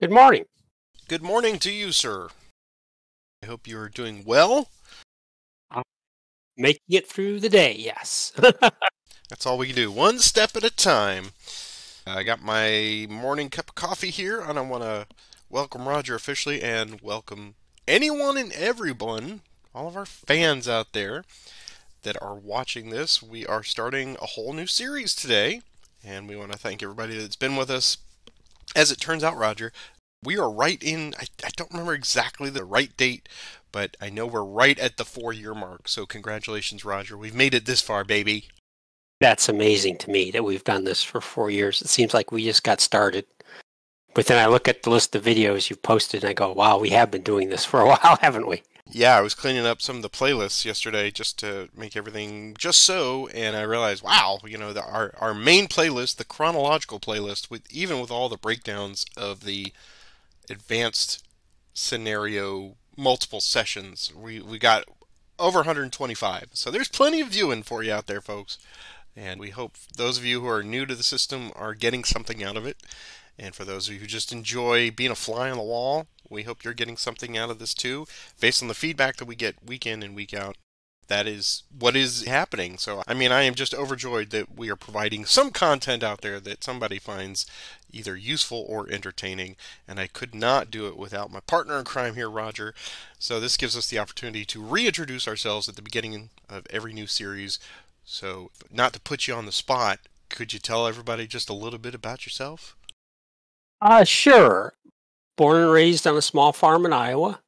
Good morning. Good morning to you, sir. I hope you are doing well. Making it through the day, yes. That's all we can do, one step at a time. Uh, I got my morning cup of coffee here, and I want to welcome Roger officially and welcome anyone and everyone, all of our fans out there that are watching this. We are starting a whole new series today, and we want to thank everybody that's been with us as it turns out, Roger, we are right in, I, I, don't remember exactly the right date, but I know we're right at the four year mark. So, congratulations, Roger. We've made it this far, baby. That's amazing to me that we've done this for four years. It seems like we just got started. But then I look at the list of videos you've posted and I go, wow, we have been doing this for a while, haven't we? Yeah, I was cleaning up some of the playlists yesterday just to make everything just so, and I realized, wow, you know, the, our our main playlist, the chronological playlist, with even with all the breakdowns of the advanced scenario multiple sessions, we we got over 125. So there's plenty of viewing for you out there, folks. And we hope those of you who are new to the system are getting something out of it. And for those of you who just enjoy being a fly on the wall, we hope you're getting something out of this too. Based on the feedback that we get week in and week out, that is what is happening. So, I mean, I am just overjoyed that we are providing some content out there that somebody finds either useful or entertaining. And I could not do it without my partner in crime here, Roger. So, this gives us the opportunity to reintroduce ourselves at the beginning of every new series. So, not to put you on the spot, could you tell everybody just a little bit about yourself? Uh, sure born and raised on a small farm in Iowa.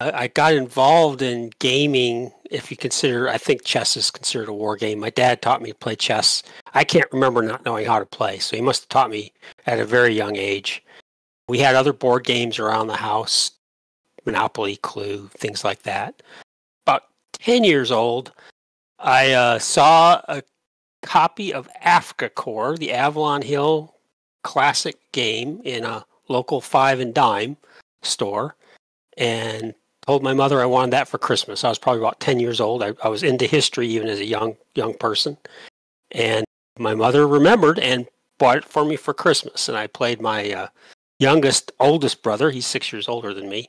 I, I got involved in gaming, if you consider, I think chess is considered a war game. My dad taught me to play chess. I can't remember not knowing how to play, so he must have taught me at a very young age. We had other board games around the house, Monopoly, Clue, things like that. About 10 years old, I uh, saw a copy of Afrika Korps, the Avalon Hill classic game, in a local five and dime store and told my mother I wanted that for Christmas. I was probably about 10 years old. I, I was into history even as a young young person. And my mother remembered and bought it for me for Christmas. And I played my uh, youngest, oldest brother, he's six years older than me,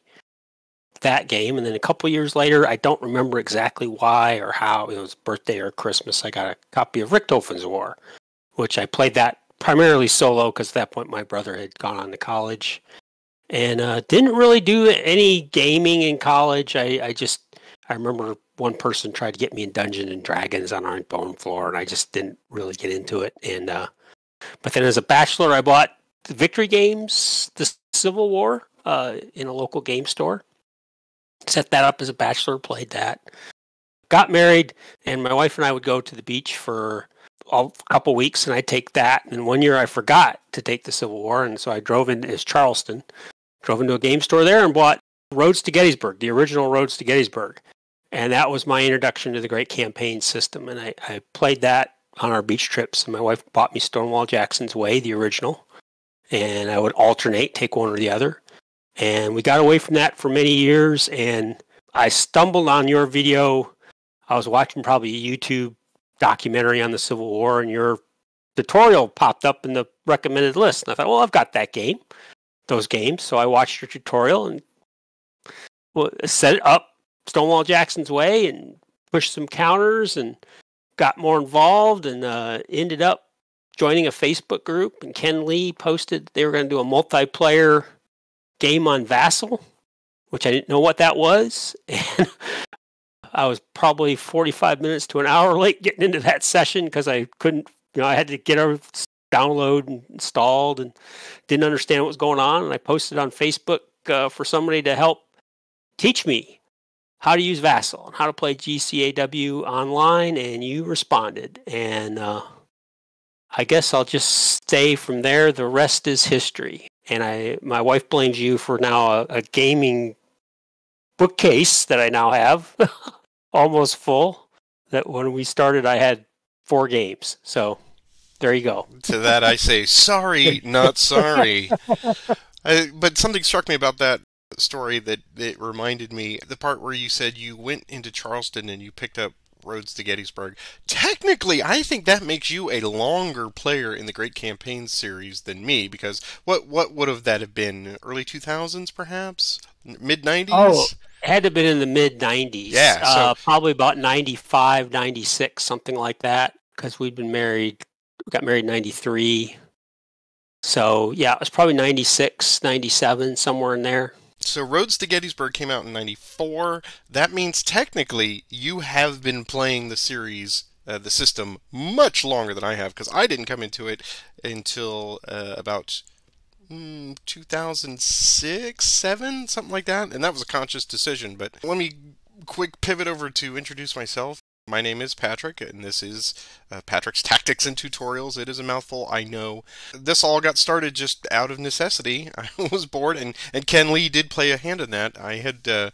that game. And then a couple years later, I don't remember exactly why or how, it was birthday or Christmas, I got a copy of Richthofen's War, which I played that primarily solo because at that point my brother had gone on to college and uh, didn't really do any gaming in college. I, I just I remember one person tried to get me in Dungeons and Dragons on Iron Bone Floor, and I just didn't really get into it. And uh, but then as a bachelor, I bought the Victory Games, the Civil War, uh, in a local game store. Set that up as a bachelor, played that. Got married, and my wife and I would go to the beach for a couple weeks, and I take that. And one year I forgot to take the Civil War, and so I drove into Charleston, drove into a game store there, and bought Roads to Gettysburg, the original Roads to Gettysburg, and that was my introduction to the Great Campaign system. And I, I played that on our beach trips, and my wife bought me Stonewall Jackson's Way, the original, and I would alternate, take one or the other. And we got away from that for many years, and I stumbled on your video. I was watching probably a YouTube documentary on the Civil War, and your tutorial popped up in the recommended list. And I thought, well, I've got that game, those games. So I watched your tutorial and well, set it up Stonewall Jackson's way and pushed some counters and got more involved and uh, ended up joining a Facebook group. And Ken Lee posted they were going to do a multiplayer game on Vassal, which I didn't know what that was. And I was probably 45 minutes to an hour late getting into that session because I couldn't, you know, I had to get our download installed and didn't understand what was going on. And I posted on Facebook uh, for somebody to help teach me how to use Vassal and how to play GCACW online. And you responded. And uh, I guess I'll just say from there, the rest is history. And I, my wife blames you for now a, a gaming bookcase that I now have. almost full. That when we started, I had four games. So There you go. to that I say, sorry, not sorry. I, but something struck me about that story that it reminded me the part where you said you went into Charleston and you picked up Roads to Gettysburg. Technically, I think that makes you a longer player in the Great Campaign series than me because what what would have that have been? Early 2000s, perhaps? Mid 90s? Oh, it had to have been in the mid 90s. Yeah, so- uh, probably about 95, 96, something like that, because we'd been married, we got married in 93. So, yeah, it was probably 96, 97, somewhere in there. So Roads to Gettysburg came out in 94. That means technically you have been playing the series, uh, the system, much longer than I have because I didn't come into it until uh, about mm, 2006, 7, something like that. And that was a conscious decision. But let me quick pivot over to introduce myself. My name is Patrick, and this is uh, Patrick's Tactics and Tutorials. It is a mouthful, I know. This all got started just out of necessity. I was bored, and, and Ken Lee did play a hand in that. I had, uh,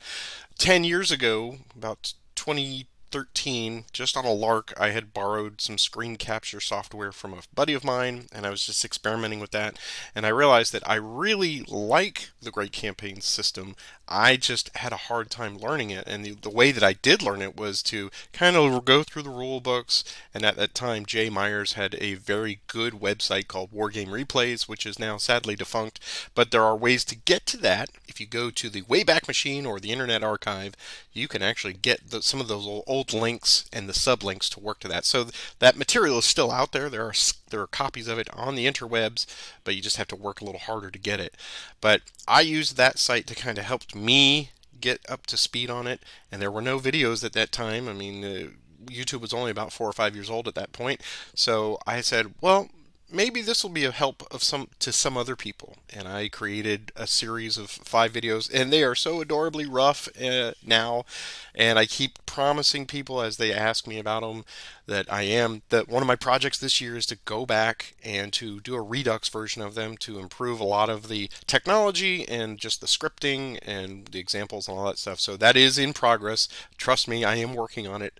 10 years ago, about 20, 13, just on a lark, I had borrowed some screen capture software from a buddy of mine, and I was just experimenting with that. And I realized that I really like the Great Campaign system. I just had a hard time learning it. And the, the way that I did learn it was to kind of go through the rule books. And at that time, Jay Myers had a very good website called Wargame Replays, which is now sadly defunct. But there are ways to get to that. If you go to the Wayback Machine or the Internet Archive, you can actually get the, some of those old links and the sublinks to work to that. So that material is still out there. There are there are copies of it on the interwebs, but you just have to work a little harder to get it. But I used that site to kind of help me get up to speed on it, and there were no videos at that time. I mean, uh, YouTube was only about four or five years old at that point, so I said, well, maybe this will be a help of some to some other people. And i created a series of five videos and they are so adorably rough uh, now. And i keep promising people as they ask me about them that i am that one of my projects this year is to go back and to do a redux version of them to improve a lot of the technology and just the scripting and the examples and all that stuff. So that is in progress. Trust me i am working on it.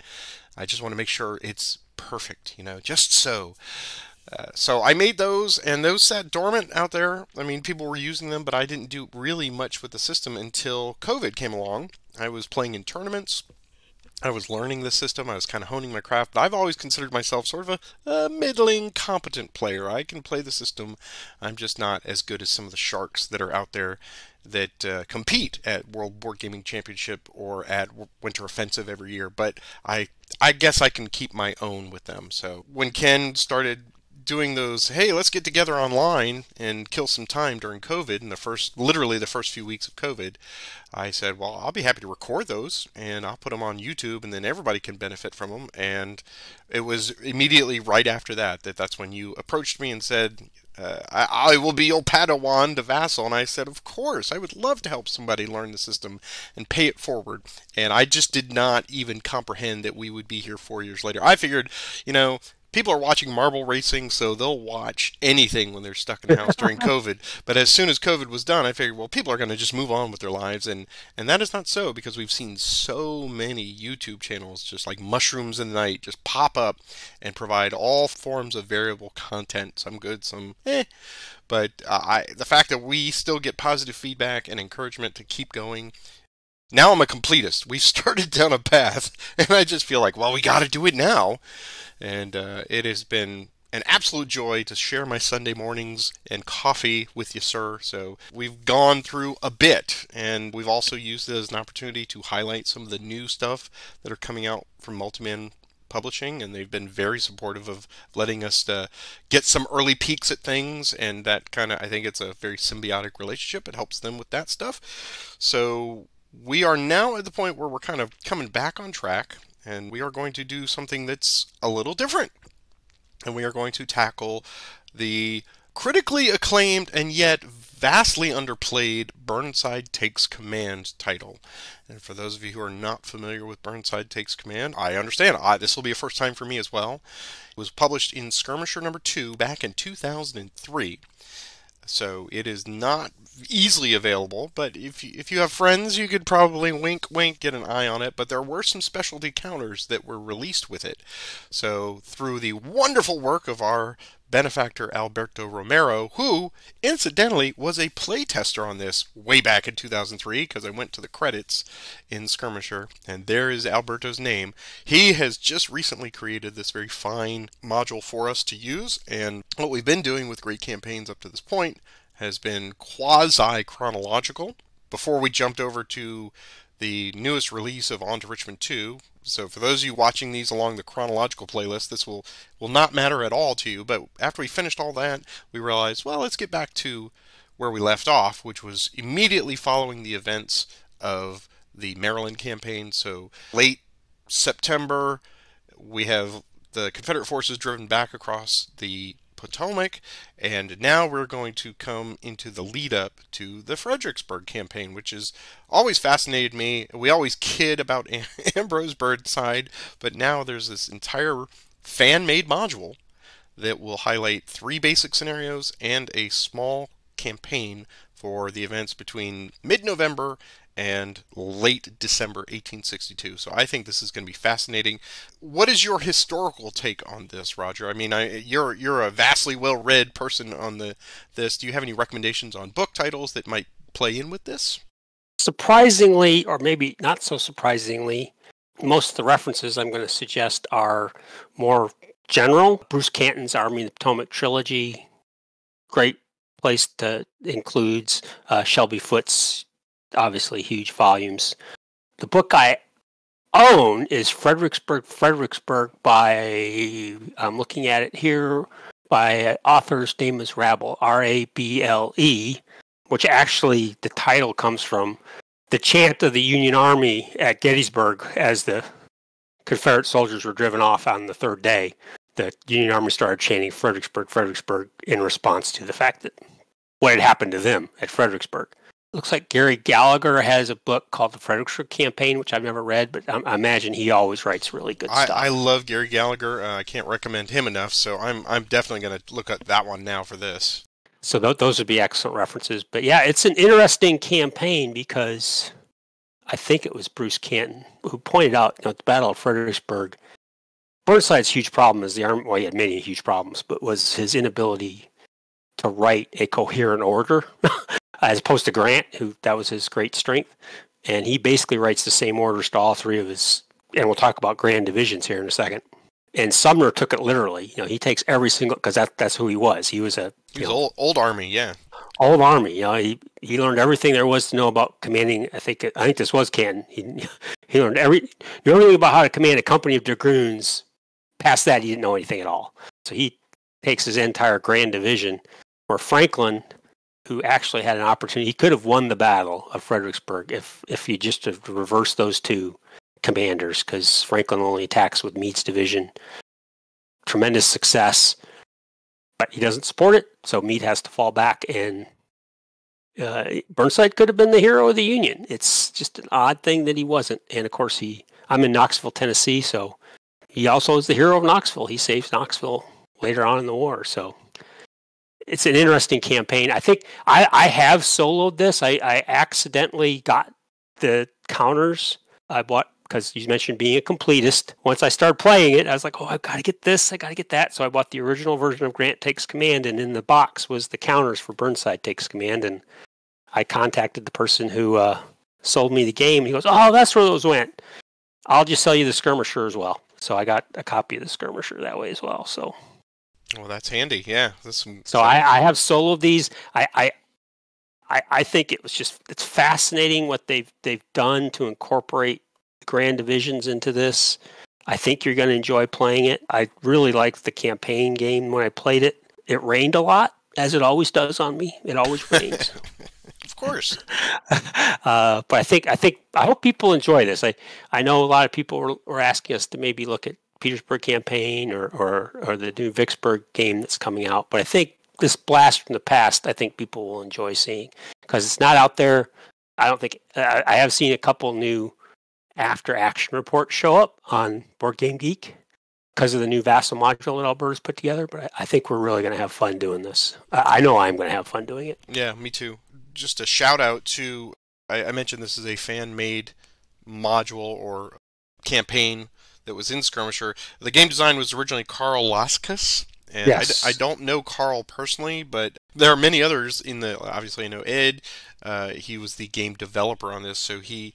I just want to make sure it's perfect you know just so so I made those, and those sat dormant out there. I mean, people were using them, but I didn't do really much with the system until COVID came along. I was playing in tournaments. I was learning the system. I was kind of honing my craft. But I've always considered myself sort of a, a middling, competent player. I can play the system. I'm just not as good as some of the sharks that are out there that uh, compete at World Board Gaming Championship or at Winter Offensive every year. But I I guess I can keep my own with them. So when Ken started doing those, hey, let's get together online and kill some time during COVID, in the first, literally the first few weeks of COVID, I said, well, I'll be happy to record those and I'll put them on YouTube and then everybody can benefit from them. And it was immediately right after that that that's when you approached me and said, uh, I, I, will be your Padawan to Vassal. And I said, Of course, I would love to help somebody learn the system and pay it forward. And I just did not even comprehend that we would be here four years later. I figured, you know, people are watching marble racing, so they'll watch anything when they're stuck in the house during COVID. But as soon as COVID was done, I figured, well, people are going to just move on with their lives, and and that is not so because we've seen so many YouTube channels just like mushrooms in the night just pop up and provide all forms of variable content. Some good, some eh. But uh, I, the fact that we still get positive feedback and encouragement to keep going now I'm a completist. We've started down a path, and I just feel like, well, we got to do it now and uh, it has been an absolute joy to share my Sunday mornings and coffee with you, sir. So we've gone through a bit, and we've also used it as an opportunity to highlight some of the new stuff that are coming out from Multi-Man Publishing, and they've been very supportive of letting us uh, get some early peeks at things, and that kind of I think it's a very symbiotic relationship. It helps them with that stuff. So we are now at the point where we're kind of coming back on track and we are going to do something that's a little different. And we are going to tackle the critically acclaimed and yet vastly underplayed Burnside Takes Command title. And for those of you who are not familiar with Burnside Takes Command, I understand. I, this will be a first time for me as well. It was published in Skirmisher number 2 back in 2003. So it is not easily available, but if you, if you have friends, you could probably wink, wink, get an eye on it. But there were some specialty counters that were released with it. So through the wonderful work of our benefactor Alberto Romero, who incidentally was a playtester on this way back in 2003 because I went to the credits in Skirmisher and there is Alberto's name. He has just recently created this very fine module for us to use and what we've been doing with great campaigns up to this point has been quasi chronological. Before we jumped over to the newest release of On to Richmond 2. So for those of you watching these along the chronological playlist, this will will not matter at all to you. But after we finished all that, we realized, well, let's get back to where we left off, which was immediately following the events of the Maryland campaign. So late September, we have the Confederate forces driven back across the Potomac, and now we're going to come into the lead up to the Fredericksburg campaign, which has always fascinated me. We always kid about Ambrose Burnside, but now there's this entire fan made module that will highlight three basic scenarios and a small campaign for the events between mid November and late December 1862. So I think this is going to be fascinating. What is your historical take on this, Roger? I mean, I, you're you're a vastly well-read person on the this. Do you have any recommendations on book titles that might play in with this? Surprisingly, or maybe not so surprisingly, most of the references I'm going to suggest are more general. Bruce Catton's Army of the Potomac trilogy, great place to includes uh, Shelby Foote's obviously huge volumes. The book I own is Fredericksburg, Fredericksburg by, I'm looking at it here, by author's name is Rable, R A B L E, which actually the title comes from the chant of the Union Army at Gettysburg as the Confederate soldiers were driven off on the third day. The Union Army started chanting Fredericksburg, Fredericksburg in response to the fact that what had happened to them at Fredericksburg looks like Gary Gallagher has a book called The Fredericksburg Campaign, which I've never read, but I, I imagine he always writes really good I, stuff. I love Gary Gallagher. Uh, I can't recommend him enough, so I'm I'm definitely going to look at that one now for this. So th- those would be excellent references. But yeah, it's an interesting campaign because I think it was Bruce Catton who pointed out you know, the Battle of Fredericksburg. Burnside's huge problem is the army. Well, he had many huge problems, but was his inability to write a coherent order as opposed to Grant, who that was his great strength. And he basically writes the same orders to all three of his, and we'll talk about grand divisions here in a second. And Sumner took it literally. You know, he takes every single because that that's who he was. He was a he was know, old old army, yeah, old army. You know, he he learned everything there was to know about commanding. I think I think this was Catton. He he learned every knew everything about how to command a company of dragoons. Past that, he didn't know anything at all. So he takes his entire grand division, where Franklin who actually had an opportunity. He could have won the battle of Fredericksburg if if he just reversed those two commanders, because Franklin only attacks with Meade's division. Tremendous success, but he doesn't support it, so Meade has to fall back. And uh, Burnside could have been the hero of the Union. It's just an odd thing that he wasn't. And of course, he. I'm in Knoxville, Tennessee, so he also is the hero of Knoxville. He saves Knoxville later on in the war. So it's an interesting campaign. I think I, I have soloed this. I, I accidentally got the counters. I bought because you mentioned being a completist. Once I started playing it, I was like, oh, I've got to get this, I got to get that. So I bought the original version of Grant Takes Command, and in the box was the counters for Burnside Takes Command. And I contacted the person who uh, sold me the game. He goes, oh, that's where those went. I'll just sell you the skirmisher as well. So I got a copy of the skirmisher that way as well. So well, that's handy. Yeah. Some, so I, I have soloed these. I, I I I think it was just it's fascinating what they've they've done to incorporate grand divisions into this. I think you're going to enjoy playing it. I really liked the campaign game when I played it. It rained a lot, as it always does on me. It always rains. of course. uh, but I think I think I hope people enjoy this. I I know a lot of people were, were asking us to maybe look at Petersburg campaign or, or, or the new Vicksburg game that's coming out. But I think this blast from the past, I think people will enjoy seeing because it's not out there. I don't think I, have seen a couple new after action reports show up on Board Game Geek, because of the new Vassal module that Alberto's put together. But I think we're really going to have fun doing this. I know I'm going to have fun doing it. Yeah, me too. Just a shout out to I, I mentioned this is a fan made module or campaign that was in Skirmisher. The game design was originally Carl Laskus. And yes. I, I, don't know Carl personally, but there are many others in the. Obviously, I know Ed. Uh, he was the game developer on this, so he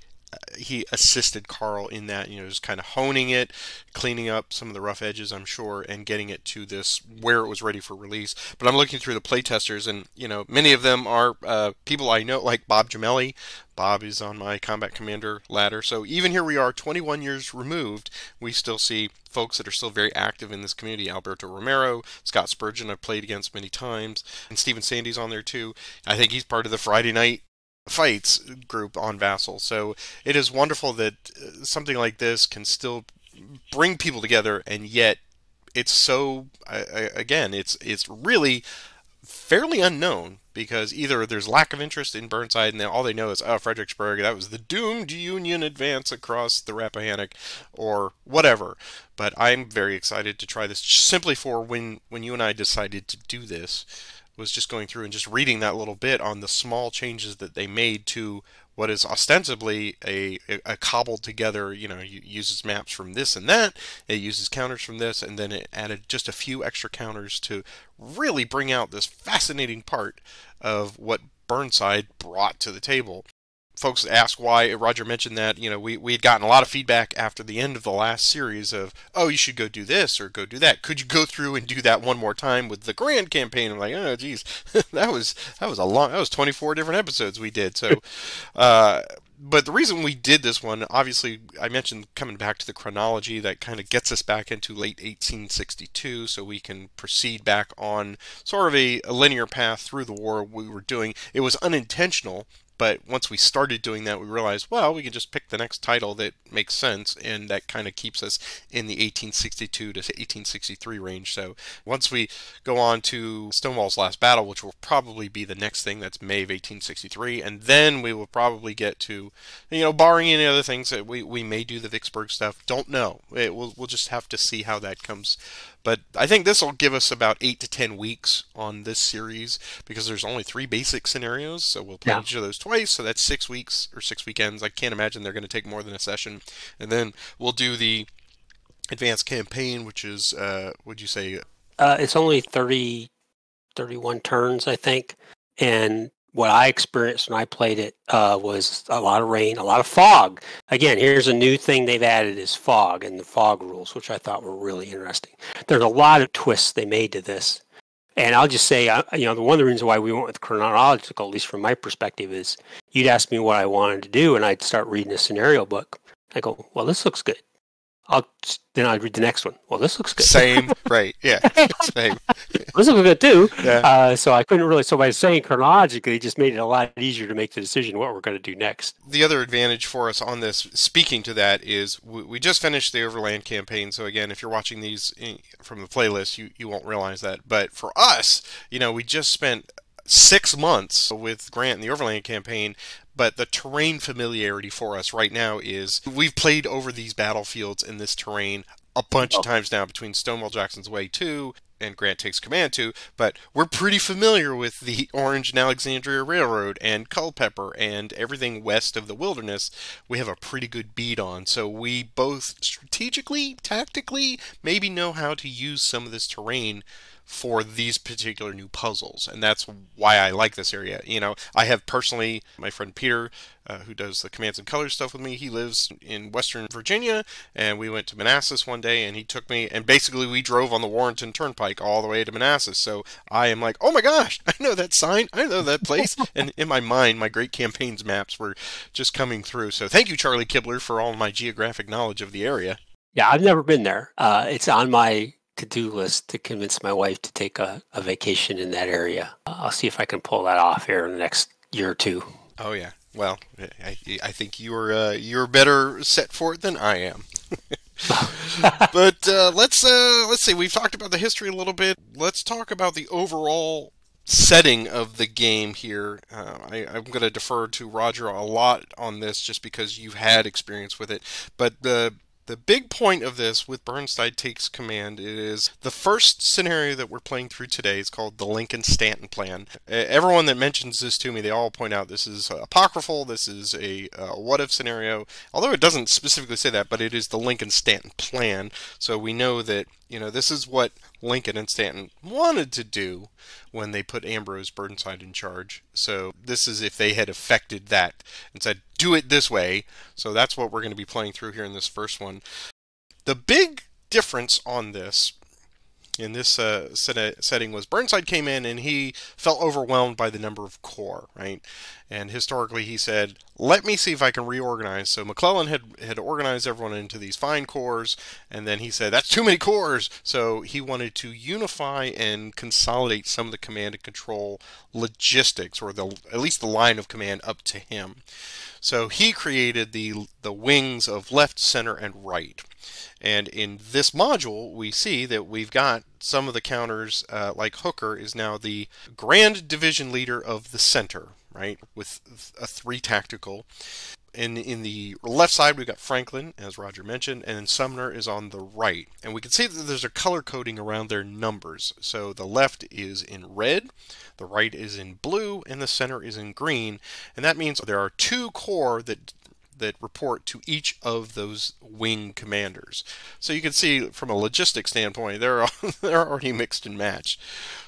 he assisted Carl in that, you know, just kind of honing it, cleaning up some of the rough edges, I'm sure, and getting it to this where it was ready for release. But I'm looking through the playtesters, and you know, many of them are uh, people I know, like Bob Gemelli. Bob is on my combat commander ladder. So even here we are, 21 years removed, we still see folks that are still very active in this community. Alberto Romero, Scott Spurgeon, I've played against many times, and Stephen Sandy's on there too. I think he's part of the Friday night fights group on Vassal. So it is wonderful that uh, something like this can still bring people together, and yet it's so again, it's it's really fairly unknown because either there's lack of interest in Burnside and all they know is oh Fredericksburg that was the doomed Union advance across the Rappahannock or whatever. But I'm very excited to try this simply for when when you and I decided to do this was just going through and just reading that little bit on the small changes that they made to what is ostensibly a, a, cobbled together, you know, uses maps from this and that, it uses counters from this, and then it added just a few extra counters to really bring out this fascinating part of what Burnside brought to the table folks ask why Roger mentioned that you know we we had gotten a lot of feedback after the end of the last series of oh you should go do this or go do that. Could you go through and do that one more time with the grand campaign? I'm like oh geez that was that was a long that was 24 different episodes we did. So uh, but the reason we did this one obviously I mentioned coming back to the chronology that kind of gets us back into late 1862 so we can proceed back on sort of a, a linear path through the war we were doing. It was unintentional but once we started doing that, we realized, well, we can just pick the next title that makes sense, and that kind of keeps us in the 1862 to 1863 range. So once we go on to Stonewall's Last Battle, which will probably be the next thing, that's May of 1863, and then we will probably get to, you know, barring any other things that we, we may do the Vicksburg stuff. Don't know. It, we'll, we'll just have to see how that comes but I think this will give us about eight to ten weeks on this series because there's only three basic scenarios, so we'll play yeah. each of those twice. So that's six weeks or six weekends. I can't imagine they're going to take more than a session, and then we'll do the advanced campaign, which is uh, would you say? Uh, it's only 30, 31 turns, I think, and what I experienced when I played it uh, was a lot of rain, a lot of fog. Again, here's a new thing they've added is fog and the fog rules, which I thought were really interesting. There's a lot of twists they made to this. And I'll just say, uh, you know, the one of the reasons why we went with chronological, at least from my perspective, is you'd ask me what I wanted to do, and I'd start reading a scenario book. I go, well, this looks good. I'll then I'd read the next one. Well, this looks good. Same, right? Yeah, same. this looks good too. Yeah. Uh, so I couldn't really. So by saying chronologically, it just made it a lot easier to make the decision what we're going to do next. The other advantage for us on this, speaking to that, is we, we just finished the Overland campaign. So again, if you're watching these in, from the playlist, you you won't realize that. But for us, you know, we just spent six months with Grant in the Overland campaign, but the terrain familiarity for us right now is we've played over these battlefields in this terrain a bunch oh. of times now between Stonewall Jackson's Way 2 and Grant Takes Command 2, but we're pretty familiar with the Orange and Alexandria Railroad and Culpeper and everything west of the wilderness. We have a pretty good beat on, so we both strategically, tactically, maybe know how to use some of this terrain for these particular new puzzles, and that's why I like this area. You know, I have personally my friend Peter, uh, who does the commands and colors stuff with me. He lives in Western Virginia, and we went to Manassas one day, and he took me, and basically we drove on the Warrenton Turnpike all the way to Manassas. So I am like, oh my gosh, I know that sign, I know that place, and in my mind, my great campaigns maps were just coming through. So thank you, Charlie Kibler, for all my geographic knowledge of the area. Yeah, I've never been there. Uh, it's on my to-do list to convince my wife to take a, a vacation in that area. I'll see if I can pull that off here in the next year or two. Oh yeah. Well, I, I think you're uh, you're better set for it than I am. but uh, let's uh, let's see. We've talked about the history a little bit. Let's talk about the overall setting of the game here. Uh, I, am going to defer to Roger a lot on this, just because you've had experience with it. But the The big point of this with Burnside takes command is the first scenario that we're playing through today is called the Lincoln Stanton plan. Everyone that mentions this to me, they all point out this is apocryphal, this is a uh, what if scenario, although it doesn't specifically say that, but it is the Lincoln Stanton plan. So we know that, you know, this is what Lincoln and Stanton wanted to do when they put Ambrose Burnside in charge. So this is if they had affected that and said, do it this way. So that's what we're going to be playing through here in this first one. The big difference on this in this uh, setting was Burnside came in and he felt overwhelmed by the number of corps, right? And historically, he said, "Let me see if I can reorganize." So McClellan had had organized everyone into these fine corps, and then he said, "That's too many corps." So he wanted to unify and consolidate some of the command and control logistics, or the at least the line of command up to him. So he created the the wings of left, center, and right. And in this module, we see that we've got some of the counters, uh, like Hooker is now the Grand Division Leader of the center, right, with a three tactical. And in the left side, we've got Franklin, as Roger mentioned, and then Sumner is on the right. And we can see that there's a color coding around their numbers. So the left is in red, the right is in blue, and the center is in green. And that means there are two corps that that report to each of those wing commanders. So you can see from a logistic standpoint, they're they're already mixed and matched.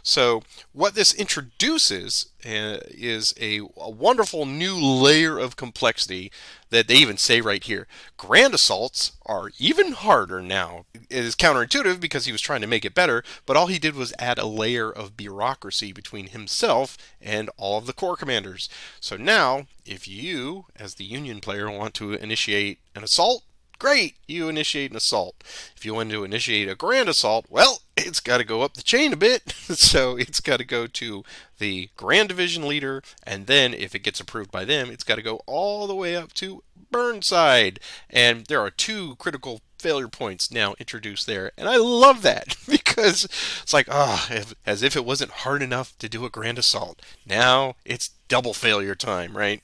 So what this introduces Uh, is a, a, wonderful new layer of complexity that they even say right here. Grand assaults are even harder now. It is counterintuitive because he was trying to make it better, but all he did was add a layer of bureaucracy between himself and all of the corps commanders. So now, if you, as the Union player, want to initiate an assault, Great, you initiate an assault. If you want to initiate a grand assault, well, it's got to go up the chain a bit. so it's got to go to the grand division leader, and then if it gets approved by them, it's got to go all the way up to Burnside. And there are two critical failure points now introduced there. And I love that because it's like, ah, oh, as if it wasn't hard enough to do a grand assault. Now it's double failure time, right?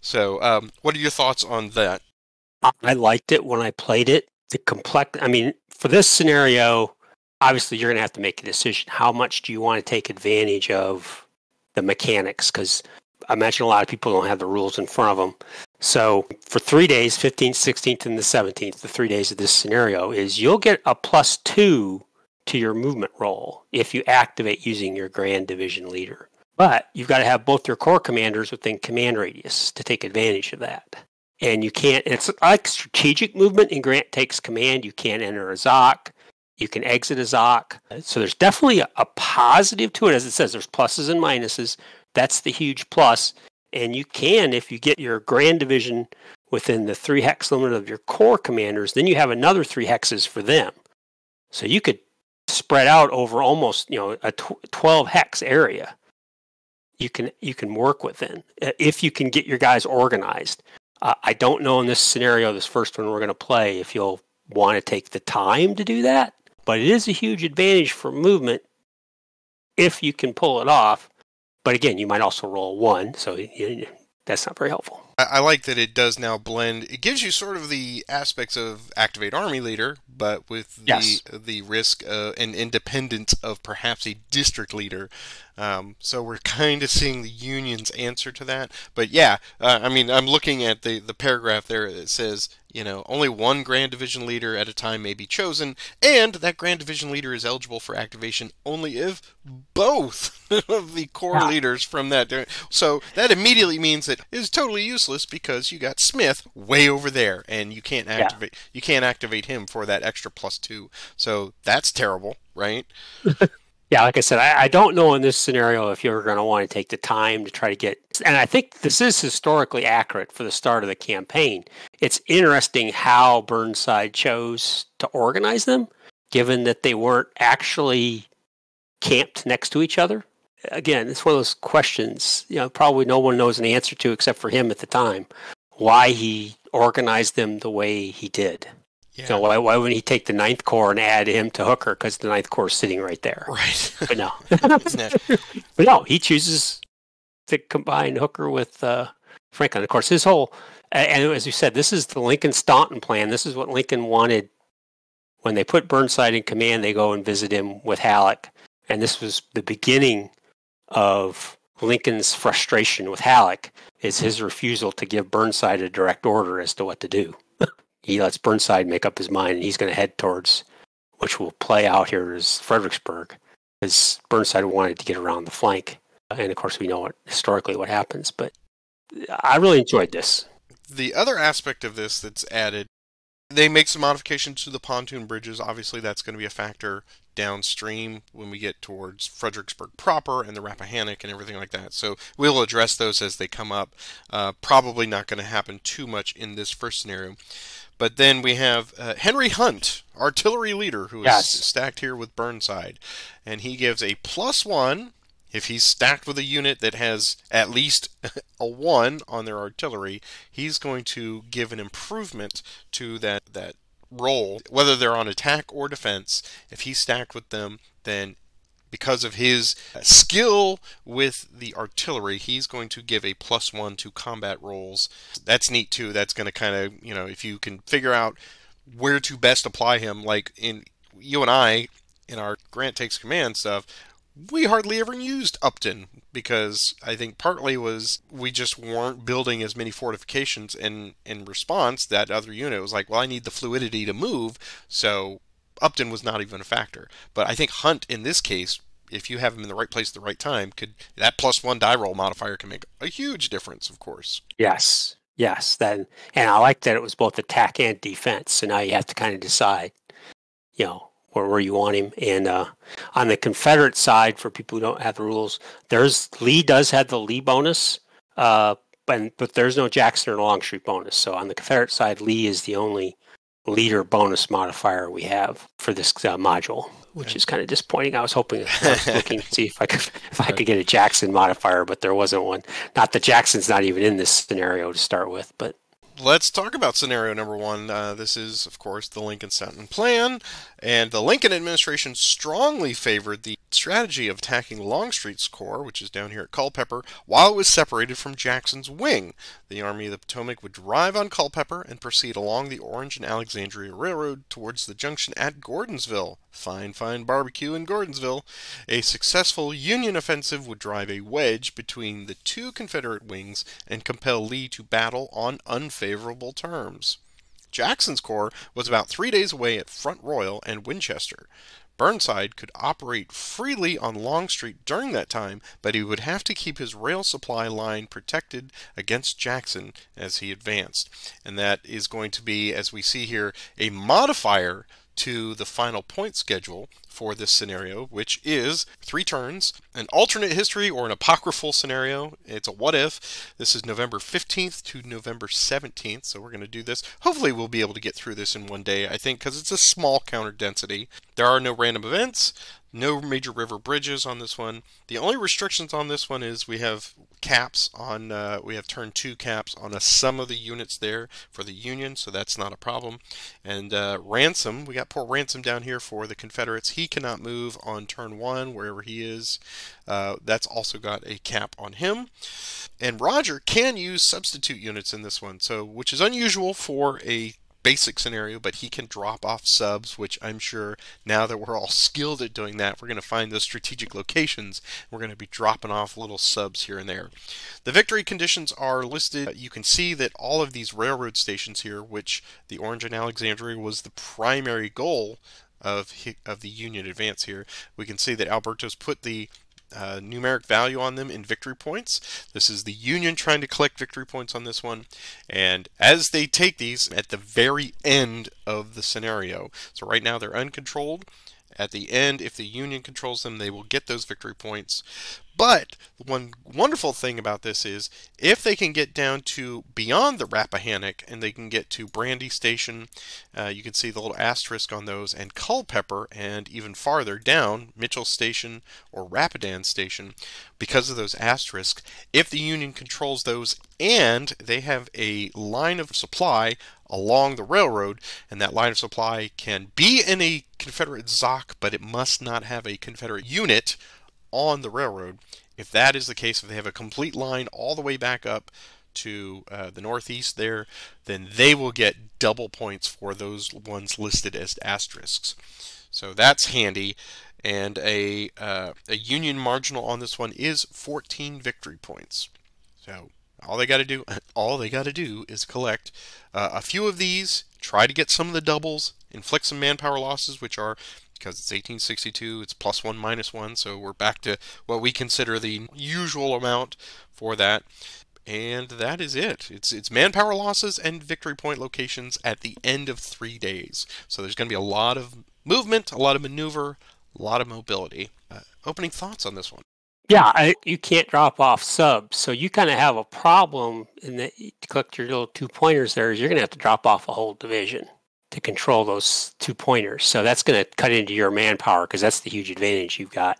So, um, what are your thoughts on that? I liked it when I played it. The complex, I mean, for this scenario, obviously you're going to have to make a decision. How much do you want to take advantage of the mechanics? Because I imagine a lot of people don't have the rules in front of them. So for three days, 15th, 16th, and the 17th, the three days of this scenario is you'll get a plus two to your movement roll if you activate using your Grand Division Leader. But you've got to have both your corps commanders within command radius to take advantage of that and you can't it's like strategic movement and grant takes command. You can't enter a zoc. You can exit a zoc. So there's definitely a, a, positive to it. As it says there's pluses and minuses. That's the huge plus. And you can if you get your grand division within the three hex limit of your corps commanders then you have another three hexes for them. So you could spread out over almost you know a tw- 12 hex area. You can you can work within uh, if you can get your guys organized uh, I don't know in this scenario, this first one we're going to play, if you'll want to take the time to do that. But it is a huge advantage for movement if you can pull it off. But again, you might also roll one, so that's not very helpful. I like that it does now blend. It gives you sort of the aspects of Activate Army Leader, but with the yes. the risk uh, and independence of perhaps a district leader. Um, so we're kind of seeing the union's answer to that. But yeah, uh, I mean, I'm looking at the the paragraph there that says you know, only one Grand Division leader at a time may be chosen, and that Grand Division leader is eligible for activation only if both of the corps leaders from that. So that immediately means that it is totally useless because you got Smith way over there, and you can't activate yeah. you can't activate him for that extra plus two. So that's terrible, right? Yeah, like I said, I, I, don't know in this scenario if you're going to want to take the time to try to get. And I think this is historically accurate for the start of the campaign. It's interesting how Burnside chose to organize them, given that they weren't actually camped next to each other. Again, it's one of those questions, you know, probably no one knows an answer to except for him at the time, why he organized them the way he did. Yeah. So why, why wouldn't he take the ninth corps and add him to Hooker because the ninth corps is sitting right there? Right. But no. but no, he chooses to combine Hooker with uh, Franklin. Of course, his whole And as you said, this is the Lincoln Stanton plan. This is what Lincoln wanted when they put Burnside in command. They go and visit him with Halleck, and this was the beginning of Lincoln's frustration with Halleck. Is his refusal to give Burnside a direct order as to what to do. He lets Burnside make up his mind, and he's going to head towards, which will play out here as Fredericksburg, because Burnside wanted to get around the flank, and of course we know what historically what happens. But I really enjoyed this. The other aspect of this that's added, they make some modifications to the pontoon bridges. Obviously, that's going to be a factor downstream when we get towards Fredericksburg proper and the Rappahannock and everything like that. So we'll address those as they come up. Uh, probably not going to happen too much in this first scenario. But then we have uh, Henry Hunt, artillery leader, who is yes. stacked here with Burnside. And he gives a plus one if he's stacked with a unit that has at least a 1 on their artillery, he's going to give an improvement to that, that roll, whether they're on attack or defense. If he's stacked with them, then because of his skill with the artillery, he's going to give a plus one to combat rolls. That's neat too. That's going to kind of, you know, if you can figure out where to best apply him, like in you and I, in our Grant Takes Command stuff, we hardly ever used Upton because I think partly was we just weren't building as many fortifications and in response that other unit was like, well, I need the fluidity to move, so Upton was not even a factor. But I think Hunt in this case, if you have him in the right place at the right time, could that plus one die roll modifier can make a huge difference, of course. Yes. Yes. Then and I like that it was both attack and defense. So now you have to kind of decide, you know, where, where you want him. And uh, on the Confederate side, for people who don't have the rules, there's Lee does have the Lee bonus, uh, but but there's no Jackson or Longstreet bonus. So on the Confederate side, Lee is the only leader bonus modifier we have for this uh, module, which is kind of disappointing. I was hoping, I was looking to see if I could if I could get a Jackson modifier, but there wasn't one. Not that Jackson's not even in this scenario to start with, but let's talk about scenario number one. Uh, this is, of course, the Lincoln Stanton Plan, and the Lincoln administration strongly favored the strategy of attacking Longstreet's corps, which is down here at Culpeper, while it was separated from Jackson's wing. The Army of the Potomac would drive on Culpeper and proceed along the Orange and Alexandria Railroad towards the junction at Gordonsville. Fine, fine barbecue in Gordonsville. A successful Union offensive would drive a wedge between the two Confederate wings and compel Lee to battle on unfavorable terms. Jackson's corps was about three days away at Front Royal and Winchester. Burnside could operate freely on Longstreet during that time, but he would have to keep his rail supply line protected against Jackson as he advanced. And that is going to be, as we see here, a modifier to the final point schedule for this scenario, which is three turns, an alternate history or an apocryphal scenario. It's a what if. This is November 15th to November 17th, so we're going to do this. Hopefully, we'll be able to get through this in one day, I think, because it's a small counter density. There are no random events. No major river bridges on this one. The only restrictions on this one is we have caps on, uh, we have turn two caps on a, some of the units there for the Union, so that's not a problem. And uh, Ransom, we got poor Ransom down here for the Confederates. He cannot move on turn one, wherever he is. Uh, that's also got a cap on him. And Roger can use substitute units in this one, so which is unusual for a basic scenario, but he can drop off subs, which I'm sure now that we're all skilled at doing that, we're going to find those strategic locations. We're going to be dropping off little subs here and there. The victory conditions are listed. You can see that all of these railroad stations here, which the Orange and Alexandria was the primary goal of of the Union advance here. We can see that Alberto's put the uh, numeric value on them in victory points. This is the Union trying to collect victory points on this one. And as they take these at the very end of the scenario, so right now they're uncontrolled. At the end, if the Union controls them, they will get those victory points. But one wonderful thing about this is if they can get down to beyond the Rappahannock and they can get to Brandy Station, uh, you can see the little asterisk on those, and Culpeper, and even farther down, Mitchell Station or Rapidan Station, because of those asterisks, if the Union controls those and they have a line of supply along the railroad, and that line of supply can be in a Confederate ZOC, but it must not have a Confederate unit on the railroad. If that is the case, if they have a complete line all the way back up to uh, the northeast there, then they will get double points for those ones listed as asterisks. So that's handy. And a, uh, a Union marginal on this one is 14 victory points. So all they got to do, all they got to do is collect uh, a few of these, try to get some of the doubles, inflict some manpower losses, which are because it's 1862, it's plus one, minus one, so we're back to what we consider the usual amount for that. And that is it. It's it's manpower losses and victory point locations at the end of three days. So there's going to be a lot of movement, a lot of maneuver, a lot of mobility. Uh, opening thoughts on this one? Yeah, I, you can't drop off subs, so you kind of have a problem in that you collect your little two pointers there. Is you're going to have to drop off a whole division to control those two pointers. So that's going to cut into your manpower because that's the huge advantage you've got.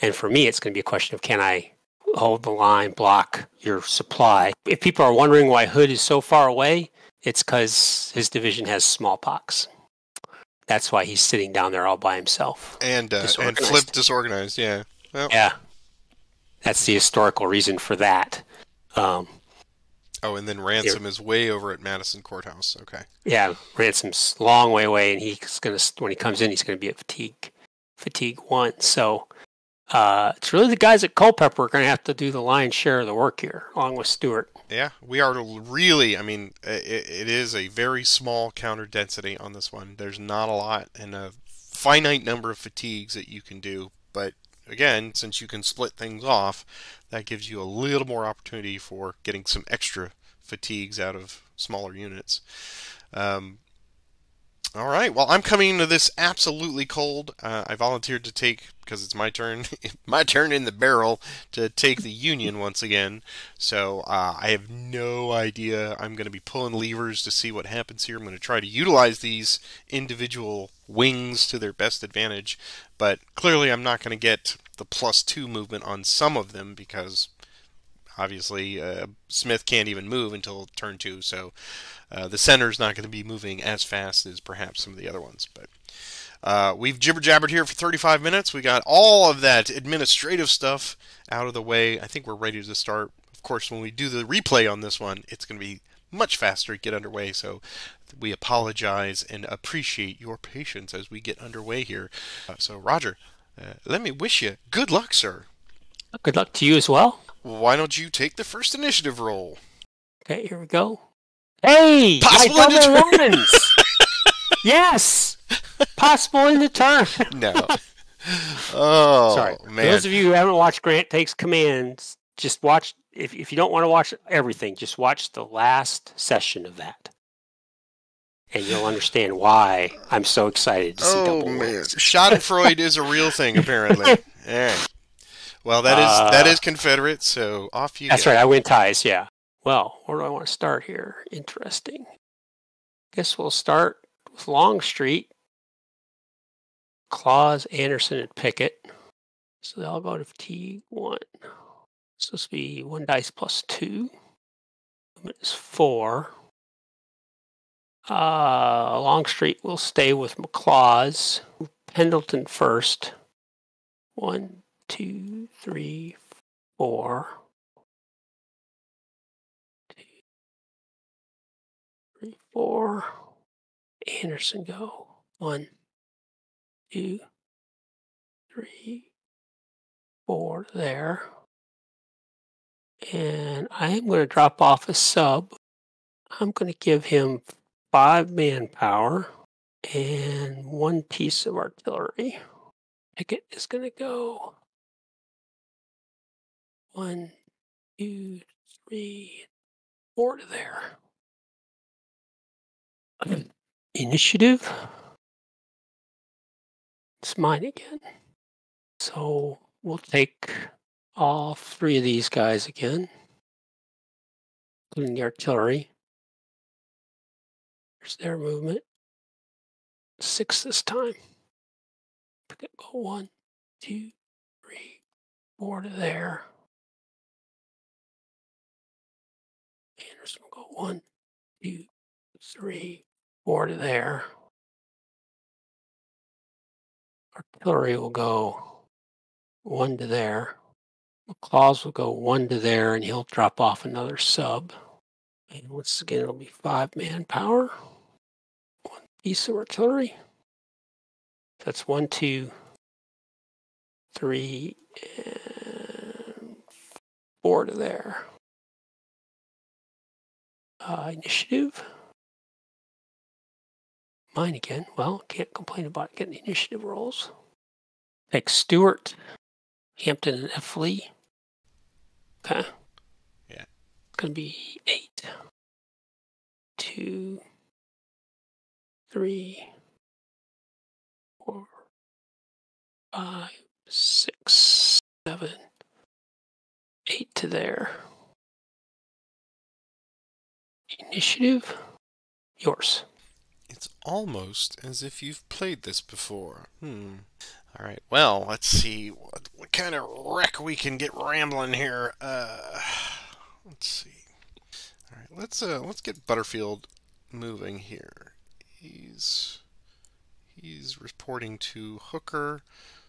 And for me, it's going to be a question of can I hold the line, block your supply. If people are wondering why Hood is so far away, it's because his division has smallpox. That's why he's sitting down there all by himself. And uh, and flip disorganized, yeah. Well. Yeah. That's the historical reason for that. Um, Oh, and then Ransom is way over at Madison Courthouse. Okay. Yeah, Ransom's long way away, and he's gonna when he comes in, he's gonna be at fatigue, fatigue one. So uh, it's really the guys at Culpeper are gonna have to do the lion's share of the work here, along with Stuart. Yeah, we are really. I mean, it, it is a very small counter density on this one. There's not a lot and a finite number of fatigues that you can do, but again, since you can split things off, that gives you a little more opportunity for getting some extra fatigues out of smaller units. Um, all right. Well, I'm coming into this absolutely cold. Uh, I volunteered to take because it's my turn, my turn in the barrel to take the Union once again. So uh, I have no idea. I'm going to be pulling levers to see what happens here. I'm going to try to utilize these individual wings to their best advantage, but clearly I'm not going to get the plus two movement on some of them because obviously uh, Smith can't even move until turn two. So uh, the is not going to be moving as fast as perhaps some of the other ones. But uh, we've jibber jabbered here for 35 minutes. We got all of that administrative stuff out of the way. I think we're ready to start. Of course, when we do the replay on this one, it's going to be much faster to get underway. So we apologize and appreciate your patience as we get underway here. Uh, so, Roger, uh, let me wish you good luck, sir. Good luck to you as well. Why don't you take the first initiative roll? Okay, here we go. Hey, Possible ones. yes, possible in the turn. no. Oh, sorry. Man. those of you who haven't watched Grant Takes Commands, just watch. If if you don't want to watch everything, just watch the last session of that, and you'll understand why I'm so excited to see oh, double man. ones. Schadenfreude is a real thing, apparently. yeah. Well, that is uh, that is Confederate, so off you. That's go. right. I win ties. Yeah. Well, where do I want to start here? Interesting. Guess we'll start with Longstreet, Claus, Anderson, and Pickett. So they all go to T one. So this be one dice plus two. Movement is four. Uh, Longstreet will stay with McLaws. Pendleton first. One, two, three, four. Two, three, four. Anderson go. One, two, three, four there. And I am going to drop off a sub. I'm going to give him five manpower and one piece of artillery. Pickett is going to go one, two, three, four to there. Initiative. It's mine again. So we'll take all three of these guys again, including the artillery. There's their movement. Six this time. Pick go one, two, three, four to there. Anderson will go one, two, three, to there. Artillery will go one to there. Claus will go one to there and he'll drop off another sub. And once again, it'll be five manpower. One piece of artillery. That's one, two, three, and four to there. Uh, initiative. Mine again. Well, can't complain about getting the initiative rolls. Take Stuart, Hampton, and F. Lee. Okay. Yeah. It's going to be eight. Two, three, four, five, six, seven, eight to there. Initiative, yours. Almost as if you've played this before. Hmm. All right. Well, let's see what, what kind of wreck we can get rambling here. Uh, let's see. All right. Let's uh let's get Butterfield moving here. He's he's reporting to Hooker,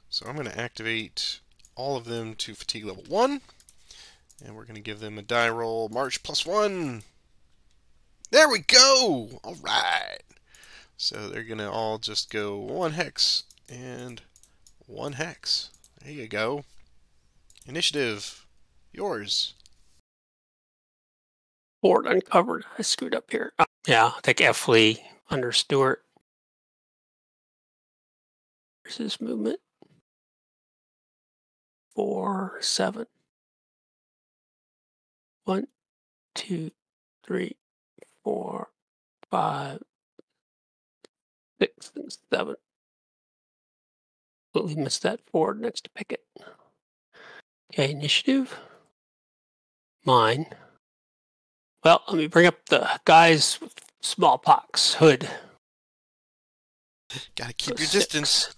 so I'm going to activate all of them to fatigue level one, and we're going to give them a die roll. March plus one. There we go. All right. So they're going to all just go one hex and one hex. There you go. Initiative. Yours. Board uncovered. I screwed up here. Uh, yeah, I'll take F. Lee under Stuart. Here's his movement. Four, seven. One, two, three, four, five, six, and seven. Completely missed that Ford next to Pickett. Okay, initiative. Mine. Well, let me bring up the guys with smallpox Hood. Gotta keep So your six. distance.